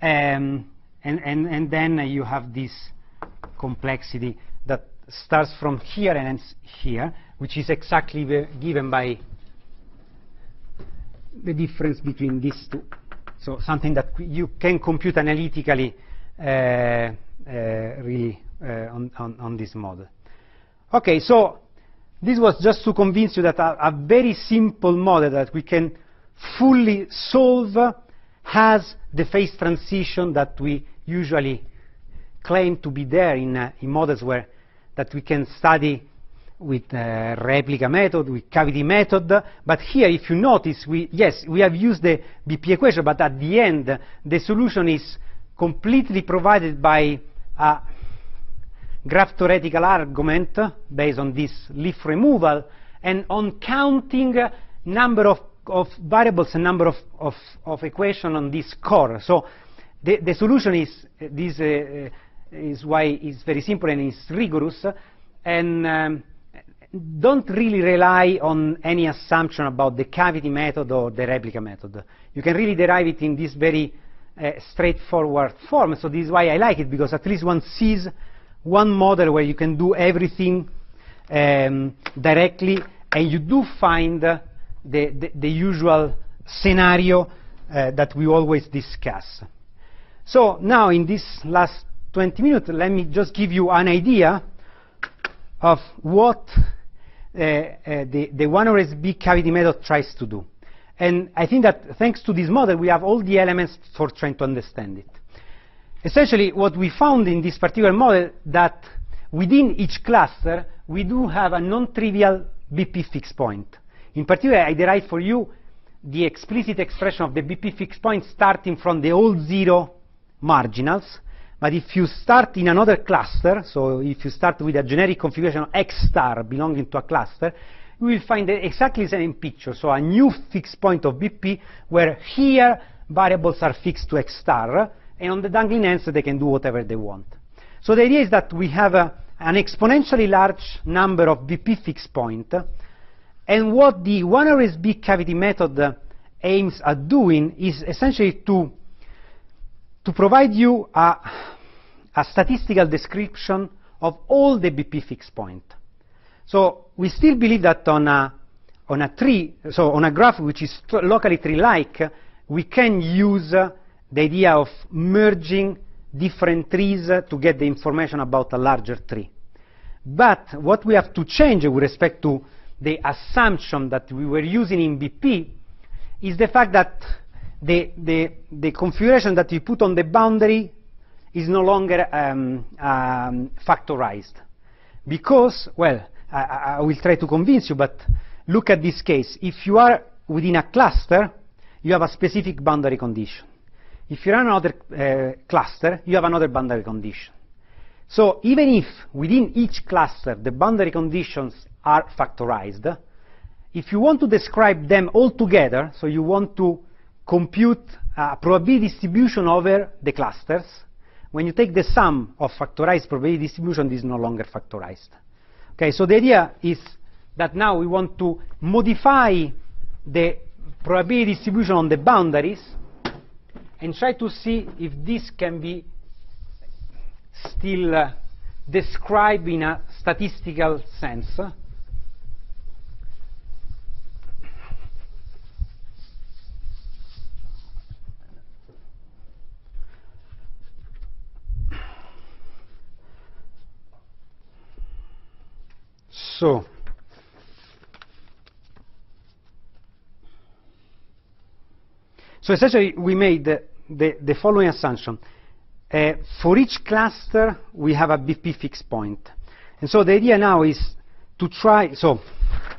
Um, and, and, and then you have this complexity that starts from here and ends here, which is exactly given by the difference between these two. So something that you can compute analytically uh, really uh, on, on, on this model. Okay, so this was just to convince you that a, a very simple model that we can fully solve has the phase transition that we usually claim to be there in, uh, in models where that we can study with uh, replica method, with cavity method. But here, if you notice, we, yes, we have used the BP equation, but at the end, the solution is completely provided by a graph theoretical argument based on this leaf removal and on counting number of, of variables and number of, of, of equation on this core. So the, the solution is this uh, uh, is why it's very simple and it's rigorous and um, don't really rely on any assumption about the cavity method or the replica method. You can really derive it in this very straightforward form. So this is why I like it because at least one sees one model where you can do everything um, directly and you do find the, the, the usual scenario uh, that we always discuss. So now in this last 20 minutes, let me just give you an idea of what uh, uh, the, the 1RSB cavity method tries to do. And I think that thanks to this model, we have all the elements for trying to understand it. Essentially, what we found in this particular model that within each cluster, we do have a non-trivial BP fixed point. In particular, I derived for you the explicit expression of the BP fixed point starting from the all zero marginals. But if you start in another cluster, so if you start with a generic configuration X star belonging to a cluster, you will find the- exactly the same picture. So a new fixed point of BP where here variables are fixed to X star, and on the dangling ends they can do whatever they want. So the idea is that we have a, an exponentially large number of BP fixed point, and what the 1RSB cavity method uh, aims at doing is essentially to to provide you a, a statistical description of all the BP fixed point. So we still believe that on a, on a tree, so on a graph which is locally tree-like, we can use uh, the idea of merging different trees uh, to get the information about a larger tree. But what we have to change with respect to the assumption that we were using in BP is the fact that the, the, the configuration that we put on the boundary is no longer um, um, factorized. Because, well, I, I will try to convince you, but look at this case. If you are within a cluster, you have a specific boundary condition. If you're in another uh, cluster, you have another boundary condition. So even if within each cluster the boundary conditions are factorized, if you want to describe them all together, so you want to compute a probability distribution over the clusters, when you take the sum of factorized probability distribution, this is no longer factorized. Okay, so the idea is that now we want to modify the probability distribution on the boundaries and try to see if this can be still uh, described in a statistical sense. So, so essentially we made the, the, the following assumption. Uh, for each cluster, we have a BP fixed point. And so the idea now is to try, so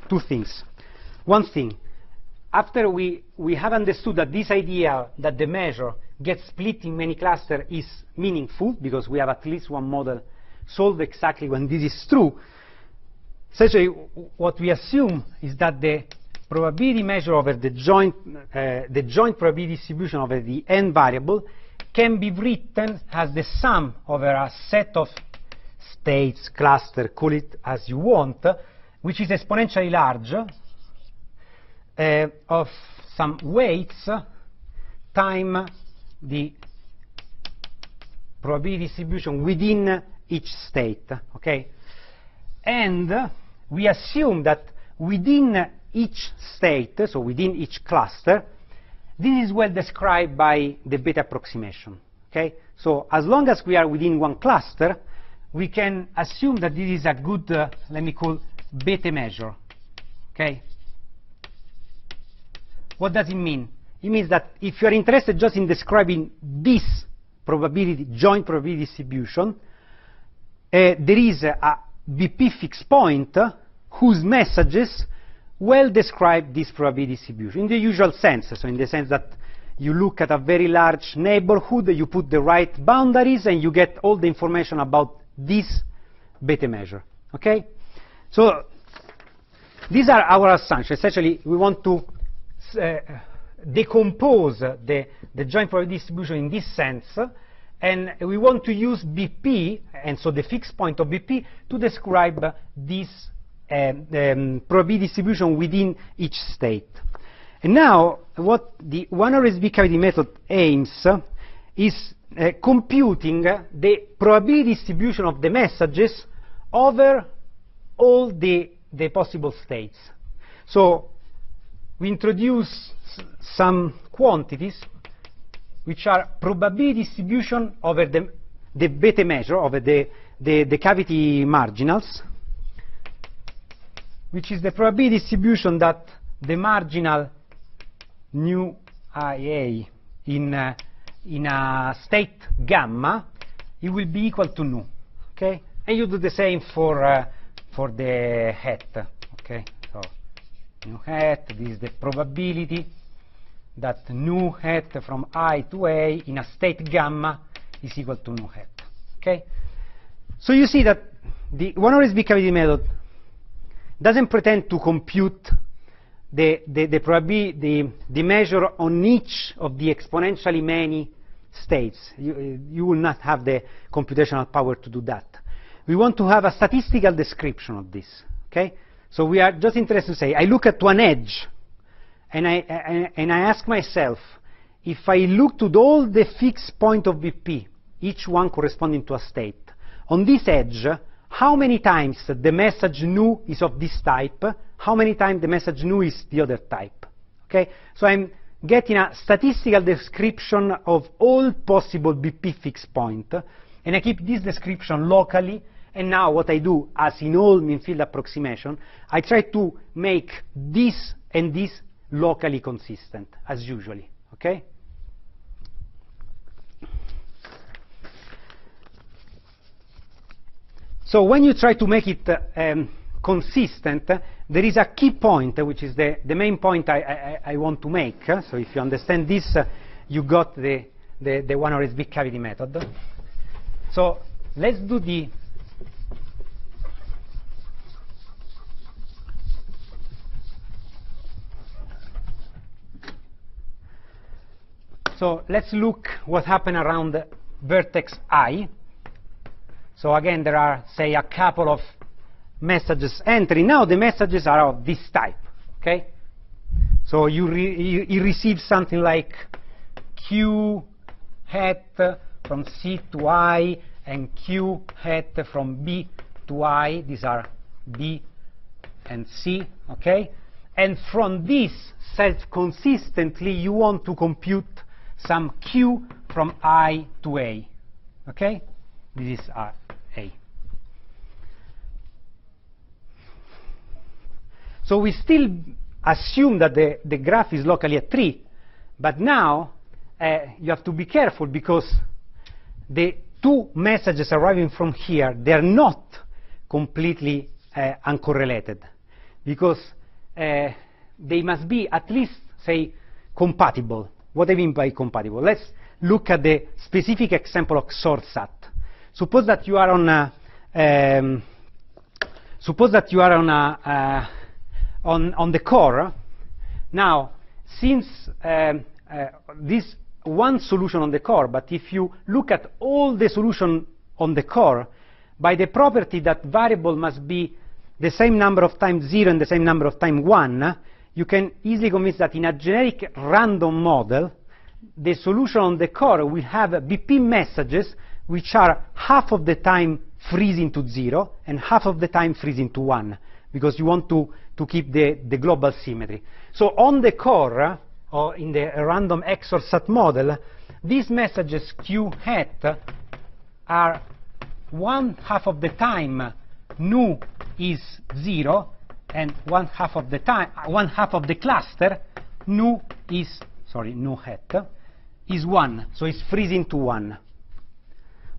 two things. One thing, after we, we have understood that this idea that the measure gets split in many clusters is meaningful, because we have at least one model solved exactly when this is true. Essentially, what we assume is that the probability measure over the joint, uh, the joint probability distribution over the n variable can be written as the sum over a set of states, cluster, call it as you want, which is exponentially large, uh, of some weights time the probability distribution within each state, okay? And we assume that within each state, so within each cluster, this is well described by the Bethe approximation, okay? So as long as we are within one cluster, we can assume that this is a good, uh, let me call, Bethe measure, okay? What does it mean? It means that if you're interested just in describing this probability, joint probability distribution, uh, there is a, a BP fixed point uh, whose messages well describe this probability distribution in the usual sense, so in the sense that you look at a very large neighborhood, you put the right boundaries, and you get all the information about this Bethe measure. Okay? So these are our assumptions. Essentially, we want to uh, decompose the, the joint probability distribution in this sense, and we want to use BP, and so the fixed point of BP, to describe this um, probability distribution within each state. And now, what the one RSB cavity method aims is uh, computing the probability distribution of the messages over all the, the possible states. So we introduce some quantities which are probability distribution over the, the Bethe measure, over the, the, the cavity marginals, which is the probability distribution that the marginal nu IA in, uh, in a state gamma, it will be equal to nu. Okay? And you do the same for, uh, for the hat. Okay? So nu hat, this is the probability that nu hat from i to a in a state gamma is equal to nu hat. Okay? So you see that the one RSB cavity method doesn't pretend to compute the, the, the, the, the measure on each of the exponentially many states. You, you will not have the computational power to do that. We want to have a statistical description of this. Okay? So we are just interested to say, I look at one edge, and I, and, and I ask myself, if I look to all the fixed point of BP, each one corresponding to a state, on this edge, how many times the message nu is of this type, how many times the message nu is the other type. Okay? So I'm getting a statistical description of all possible BP fixed point, and I keep this description locally and now what I do, as in all mean field approximation, I try to make this and this locally consistent, as usually, okay? So when you try to make it uh, um, consistent, uh, there is a key point, uh, which is the, the main point I, I, I want to make. so if you understand this, you got the, the, the one RSB cavity method. So let's do the So let's look what happened around vertex i. So again, there are, say, a couple of messages entering. Now the messages are of this type, okay? So you, re you, you receive something like q hat from c to i and q hat from b to i. These are b and c, okay? And from this, self-consistently, you want to compute some q from i to a. Okay? This is a. So we still assume that the, the graph is locally at 3, but now uh, you have to be careful because the two messages arriving from here, they're not completely uh, uncorrelated because uh, they must be at least, say, compatible. What I mean by compatible? Let's look at the specific example of XOR SAT. Suppose that you are on a, um, suppose that you are on, a, uh, on, on the core. Now, since um, uh, this one solution on the core, but if you look at all the solution on the core, by the property that variable must be the same number of times 0 and the same number of times 1, you can easily convince that in a generic random model, the solution on the core will have BP messages which are half of the time freezing to 0 and half of the time freezing to 1, because you want to, to keep the, the global symmetry. So on the core, or in the random XOR SAT model, these messages Q hat are one half of the time nu is 0 and one half of the time one half of the cluster nu is sorry nu hat is 1 so it's freezing to 1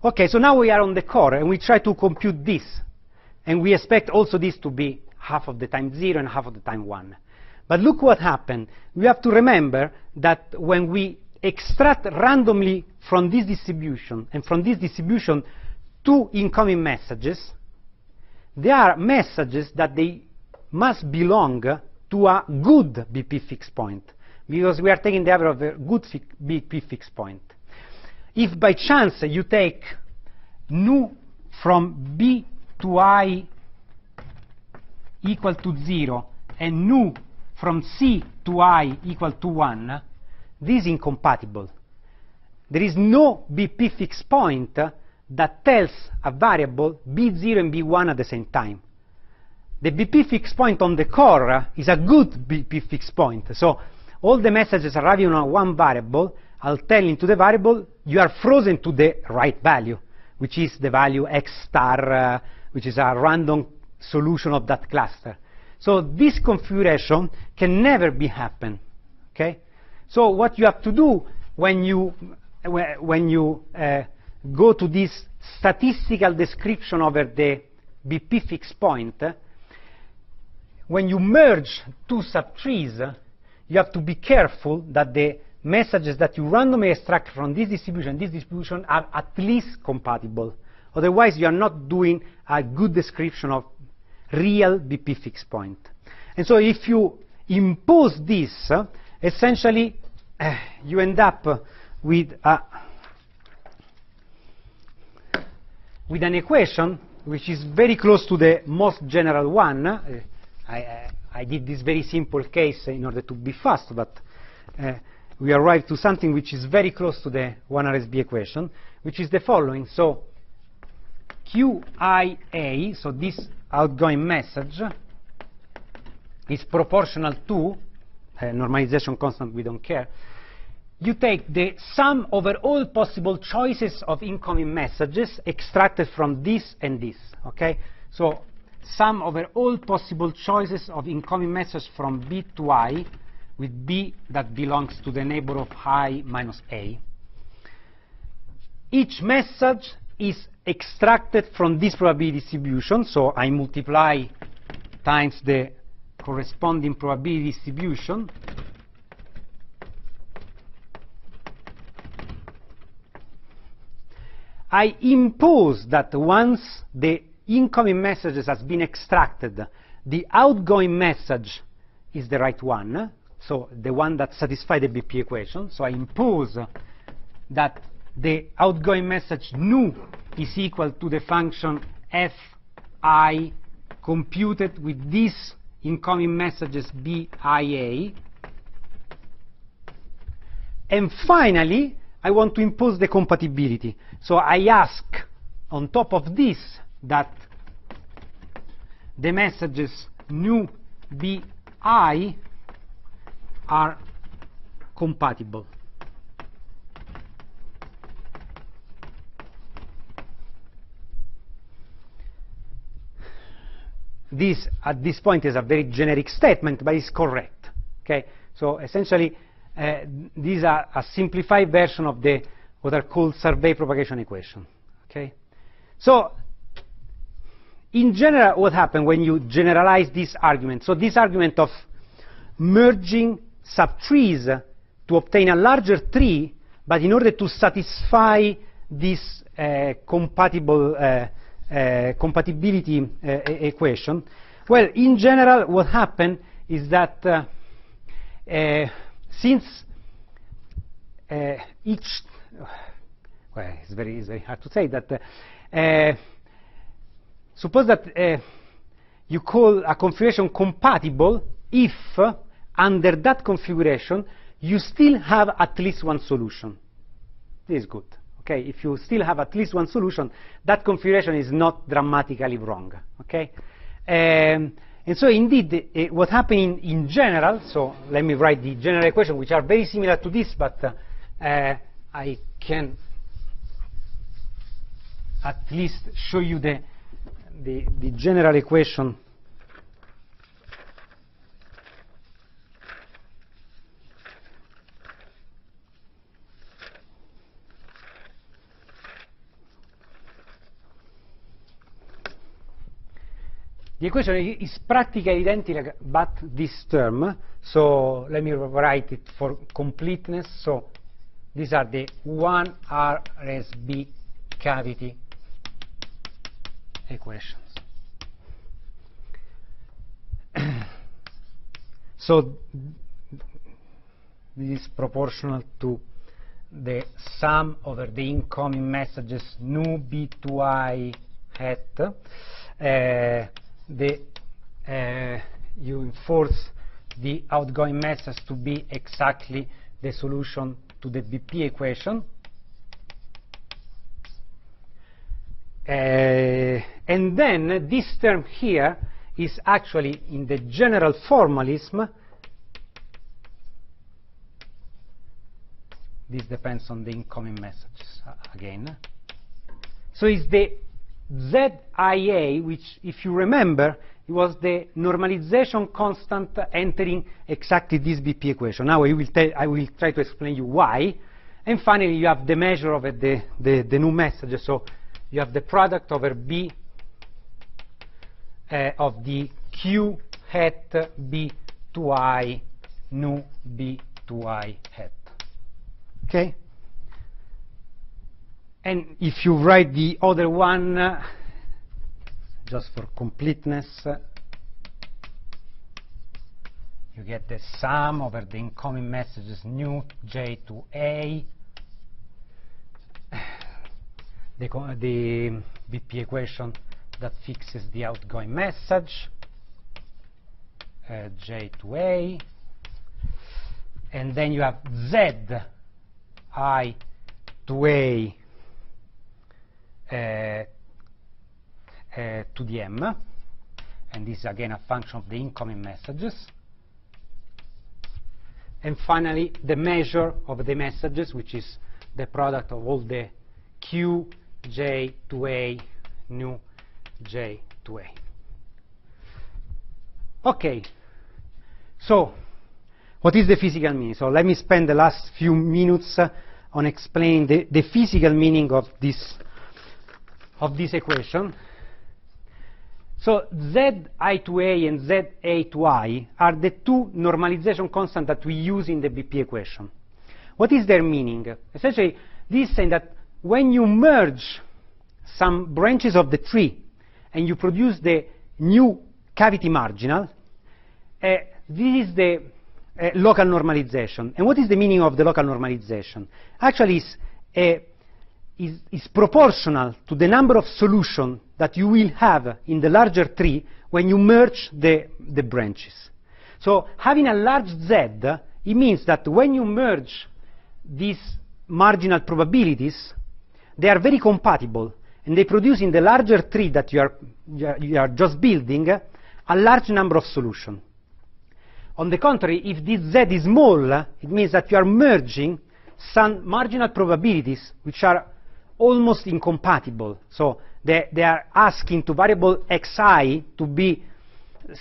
okay so now we are on the core and we try to compute this. And we expect also this to be half of the time 0 and half of the time 1 but look what happened. We have to remember that when we extract randomly from this distribution and from this distribution two incoming messages they are messages that they must belong to a good BP fixed point because we are taking the average of a good fi BP fixed point. If by chance you take nu from B to I equal to 0 and nu from C to I equal to 1, this is incompatible. There is no BP fixed point that tells a variable b0 and b1 at the same time. The BP fixed point on the core is a good BP fixed point. So all the messages arriving on one variable, I'll tell into the variable, you are frozen to the right value, which is the value x star, uh, which is a random solution of that cluster. So this configuration can never be happen. Okay? So what you have to do when you, when you uh, go to this statistical description over the BP fixed point, when you merge two subtrees, you have to be careful that the messages that you randomly extract from this distribution, this distribution are at least compatible. Otherwise, you are not doing a good description of real BP fixed point. And so if you impose this, uh, essentially, uh, you end up with a with an equation which is very close to the most general one. Uh, I, uh, I, did this very simple case in order to be fast, but uh, we arrive to something which is very close to the 1RSB equation, which is the following. So QIA, so this outgoing message, is proportional to, uh, normalization constant, we don't care, you take the sum over all possible choices of incoming messages extracted from this and this, okay? So sum over all possible choices of incoming messages from B to I with B that belongs to the neighbor of I minus A. Each message is extracted from this probability distribution, so I multiply times the corresponding probability distribution I impose that once the incoming message has been extracted, the outgoing message is the right one, so the one that satisfies the BP equation. So I impose that the outgoing message nu is equal to the function fi computed with these incoming messages bia. And finally, I want to impose the compatibility. So I ask on top of this that the messages nu bi are compatible. This, at this point, is a very generic statement, but it's correct. Okay? So essentially, uh, these are a simplified version of the what are called survey propagation equation. Okay? So in general, what happens when you generalize this argument? So this argument of merging subtrees to obtain a larger tree, but in order to satisfy this uh, compatible uh, compatibility equation? Well, in general, what happened is that since each, well, it's very, it's very hard to say that, suppose that you call a configuration compatible if, under that configuration, you still have at least one solution. This is good. Okay, if you still have at least one solution, that configuration is not dramatically wrong. Okay, um, and so indeed, uh, what happened in, general. So let me write the general equation, which are very similar to this, but uh, I can at least show you the the, the general equation. The equation is practically identical, but this term. So let me write it for completeness. So these are the 1 RSB cavity equations. [clears throat] so this is proportional to the sum over the incoming messages nu b2i hat. Uh, the, uh, you enforce the outgoing message to be exactly the solution to the BP equation. Uh, and then this term here is actually in the general formalism. This depends on the incoming messages uh, again. So it's the ZIA, which, if you remember, was the normalization constant entering exactly this BP equation. Now I will, I will try to explain you why. And finally, you have the measure of it, the, the, the new message. So you have the product over B uh, of the Q hat B to I nu B to I hat. Okay? And if you write the other one, uh, just for completeness, uh, you get the sum over the incoming messages nu j to a, [sighs] the, the BP equation that fixes the outgoing message, uh, j to a, and then you have z i to a to the m, and this is again a function of the incoming messages. And finally, the measure of the messages, which is the product of all the q, j to a, nu j to a. Okay, so what is the physical meaning? So let me spend the last few minutes uh, on explaining the, the physical meaning of this of this equation. So zi to a and za to i are the two normalization constants that we use in the BP equation. What is their meaning? Essentially, this is saying that when you merge some branches of the tree and you produce the new cavity marginal, uh, this is the uh, local normalization. And what is the meaning of the local normalization? Actually, it's a is, is proportional to the number of solutions that you will have in the larger tree when you merge the, the branches. So having a large Z, it means that when you merge these marginal probabilities, they are very compatible, and they produce in the larger tree that you are, you are just building a large number of solutions. On the contrary, if this Z is small, it means that you are merging some marginal probabilities which are almost incompatible. So they, they are asking to variable xi to be,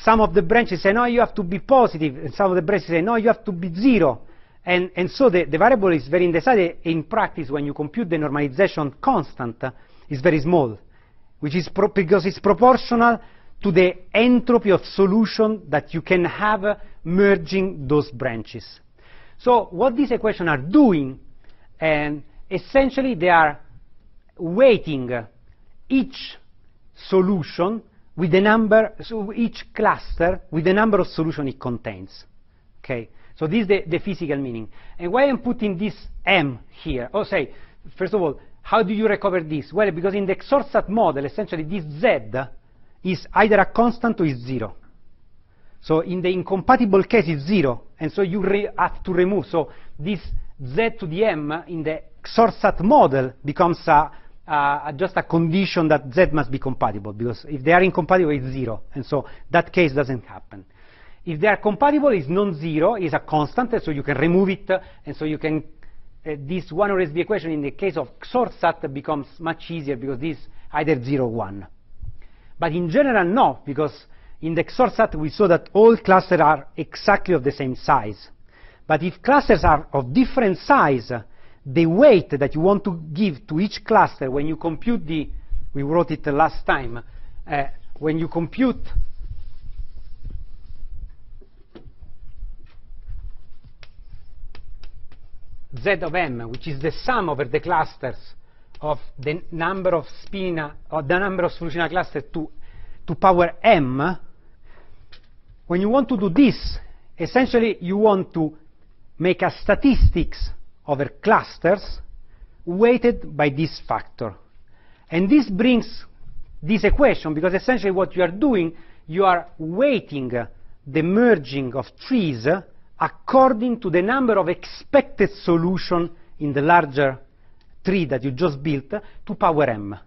some of the branches say, no, you have to be positive, and some of the branches say, no, you have to be zero. And, and so the, the variable is very undecided. In practice, when you compute the normalization constant, uh, is very small, which is because it's proportional to the entropy of solution that you can have uh, merging those branches. So what these equations are doing, and essentially they are weighting each solution with the number, so each cluster with the number of solution it contains. Okay, so this is the, the physical meaning. And why I'm putting this M here? Oh, say, first of all, how do you recover this? Well, because in the XOR SAT model, essentially this Z is either a constant or is zero. So in the incompatible case, it's zero, and so you have to remove. So this Z to the M in the XOR SAT model becomes a, uh, just a condition that Z must be compatible, because if they are incompatible, it's zero, and so that case doesn't happen. If they are compatible, it's non-zero, it's a constant, so you can remove it, and so you can, uh, this one RSB equation in the case of XOR SAT becomes much easier because this either 0 or 1. But in general, no, because in the XOR SAT we saw that all clusters are exactly of the same size. But if clusters are of different size, the weight that you want to give to each cluster when you compute the, we wrote it last time, uh, when you compute z of m, which is the sum over the clusters of the number of spinina, or the number of solutional clusters to, to power m, when you want to do this, essentially you want to make a statistics over clusters weighted by this factor. And this brings this equation, because essentially what you are doing, you are weighting the merging of trees according to the number of expected solution in the larger tree that you just built to power m.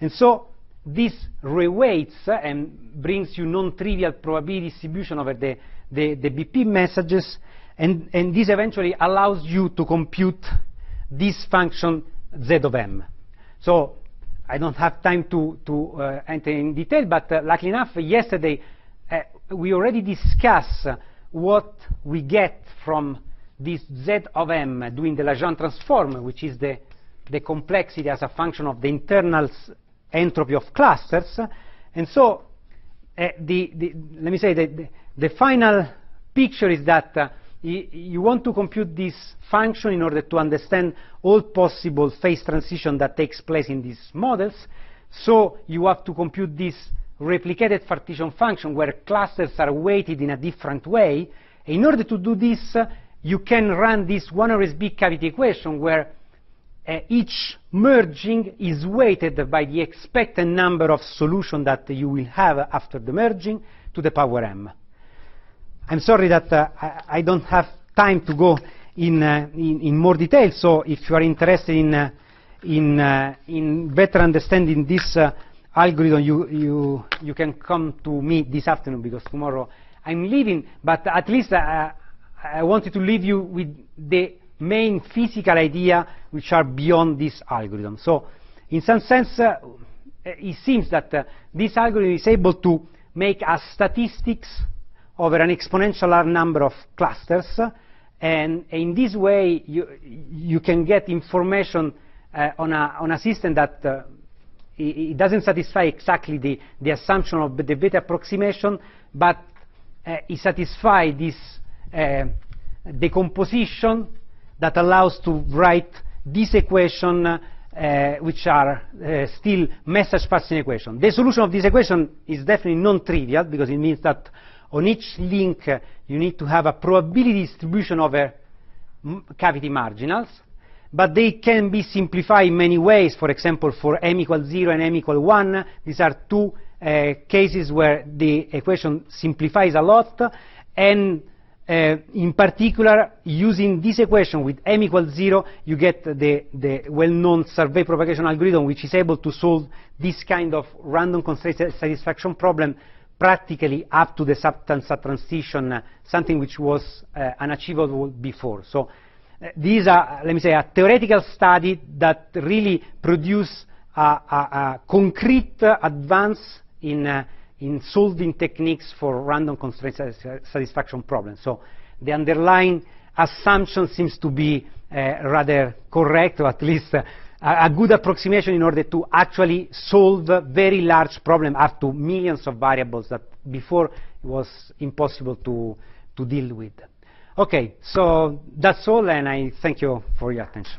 And so this reweights and brings you non-trivial probability distribution over the, the, the BP messages, and, and this eventually allows you to compute this function z of m. So I don't have time to, to uh, enter in detail, but uh, luckily enough, yesterday uh, we already discussed what we get from this z of m doing the Legendre transform, which is the, the complexity as a function of the internal entropy of clusters. And so, uh, the, the, let me say that the, the final picture is that uh, you want to compute this function in order to understand all possible phase transition that takes place in these models. So you have to compute this replicated partition function where clusters are weighted in a different way. In order to do this, uh, you can run this one RSB cavity equation where uh, each merging is weighted by the expected number of solutions that you will have after the merging to the power m. I'm sorry that uh, I, I, don't have time to go in, uh, in, in, more detail, so if you are interested in, uh, in, uh, in better understanding this algorithm, you, you, you can come to me this afternoon because tomorrow I'm leaving, but at least I wanted to leave you with the main physical idea which are beyond this algorithm. So in some sense, uh, it seems that uh, this algorithm is able to make a statistics over an exponential number of clusters, and in this way you, you can get information uh, on, a, on a system that uh, it doesn't satisfy exactly the, the assumption of the Bethe approximation, but uh, it satisfies this uh, decomposition that allows to write this equation uh, which are uh, still message passing equation. The solution of this equation is definitely non-trivial because it means that on each link uh, you need to have a probability distribution over cavity marginals but they can be simplified in many ways. For example, for m equals 0 and m equals 1, these are two uh, cases where the equation simplifies a lot, and uh, in particular, using this equation with m equals 0, you get the, the well-known survey propagation algorithm, which is able to solve this kind of random constraint satisfaction problem practically up to the SAT-UNSAT transition, uh, something which was uh, unachievable before. So these are, let me say, a theoretical study that really produce a, a, a concrete advance in, uh, in solving techniques for random constraint satisfaction problems. So the underlying assumption seems to be uh, rather correct, or at least uh, a good approximation in order to actually solve very large problems up to millions of variables that before it was impossible to, to deal with. Okay, so that's all, and I thank you for your attention.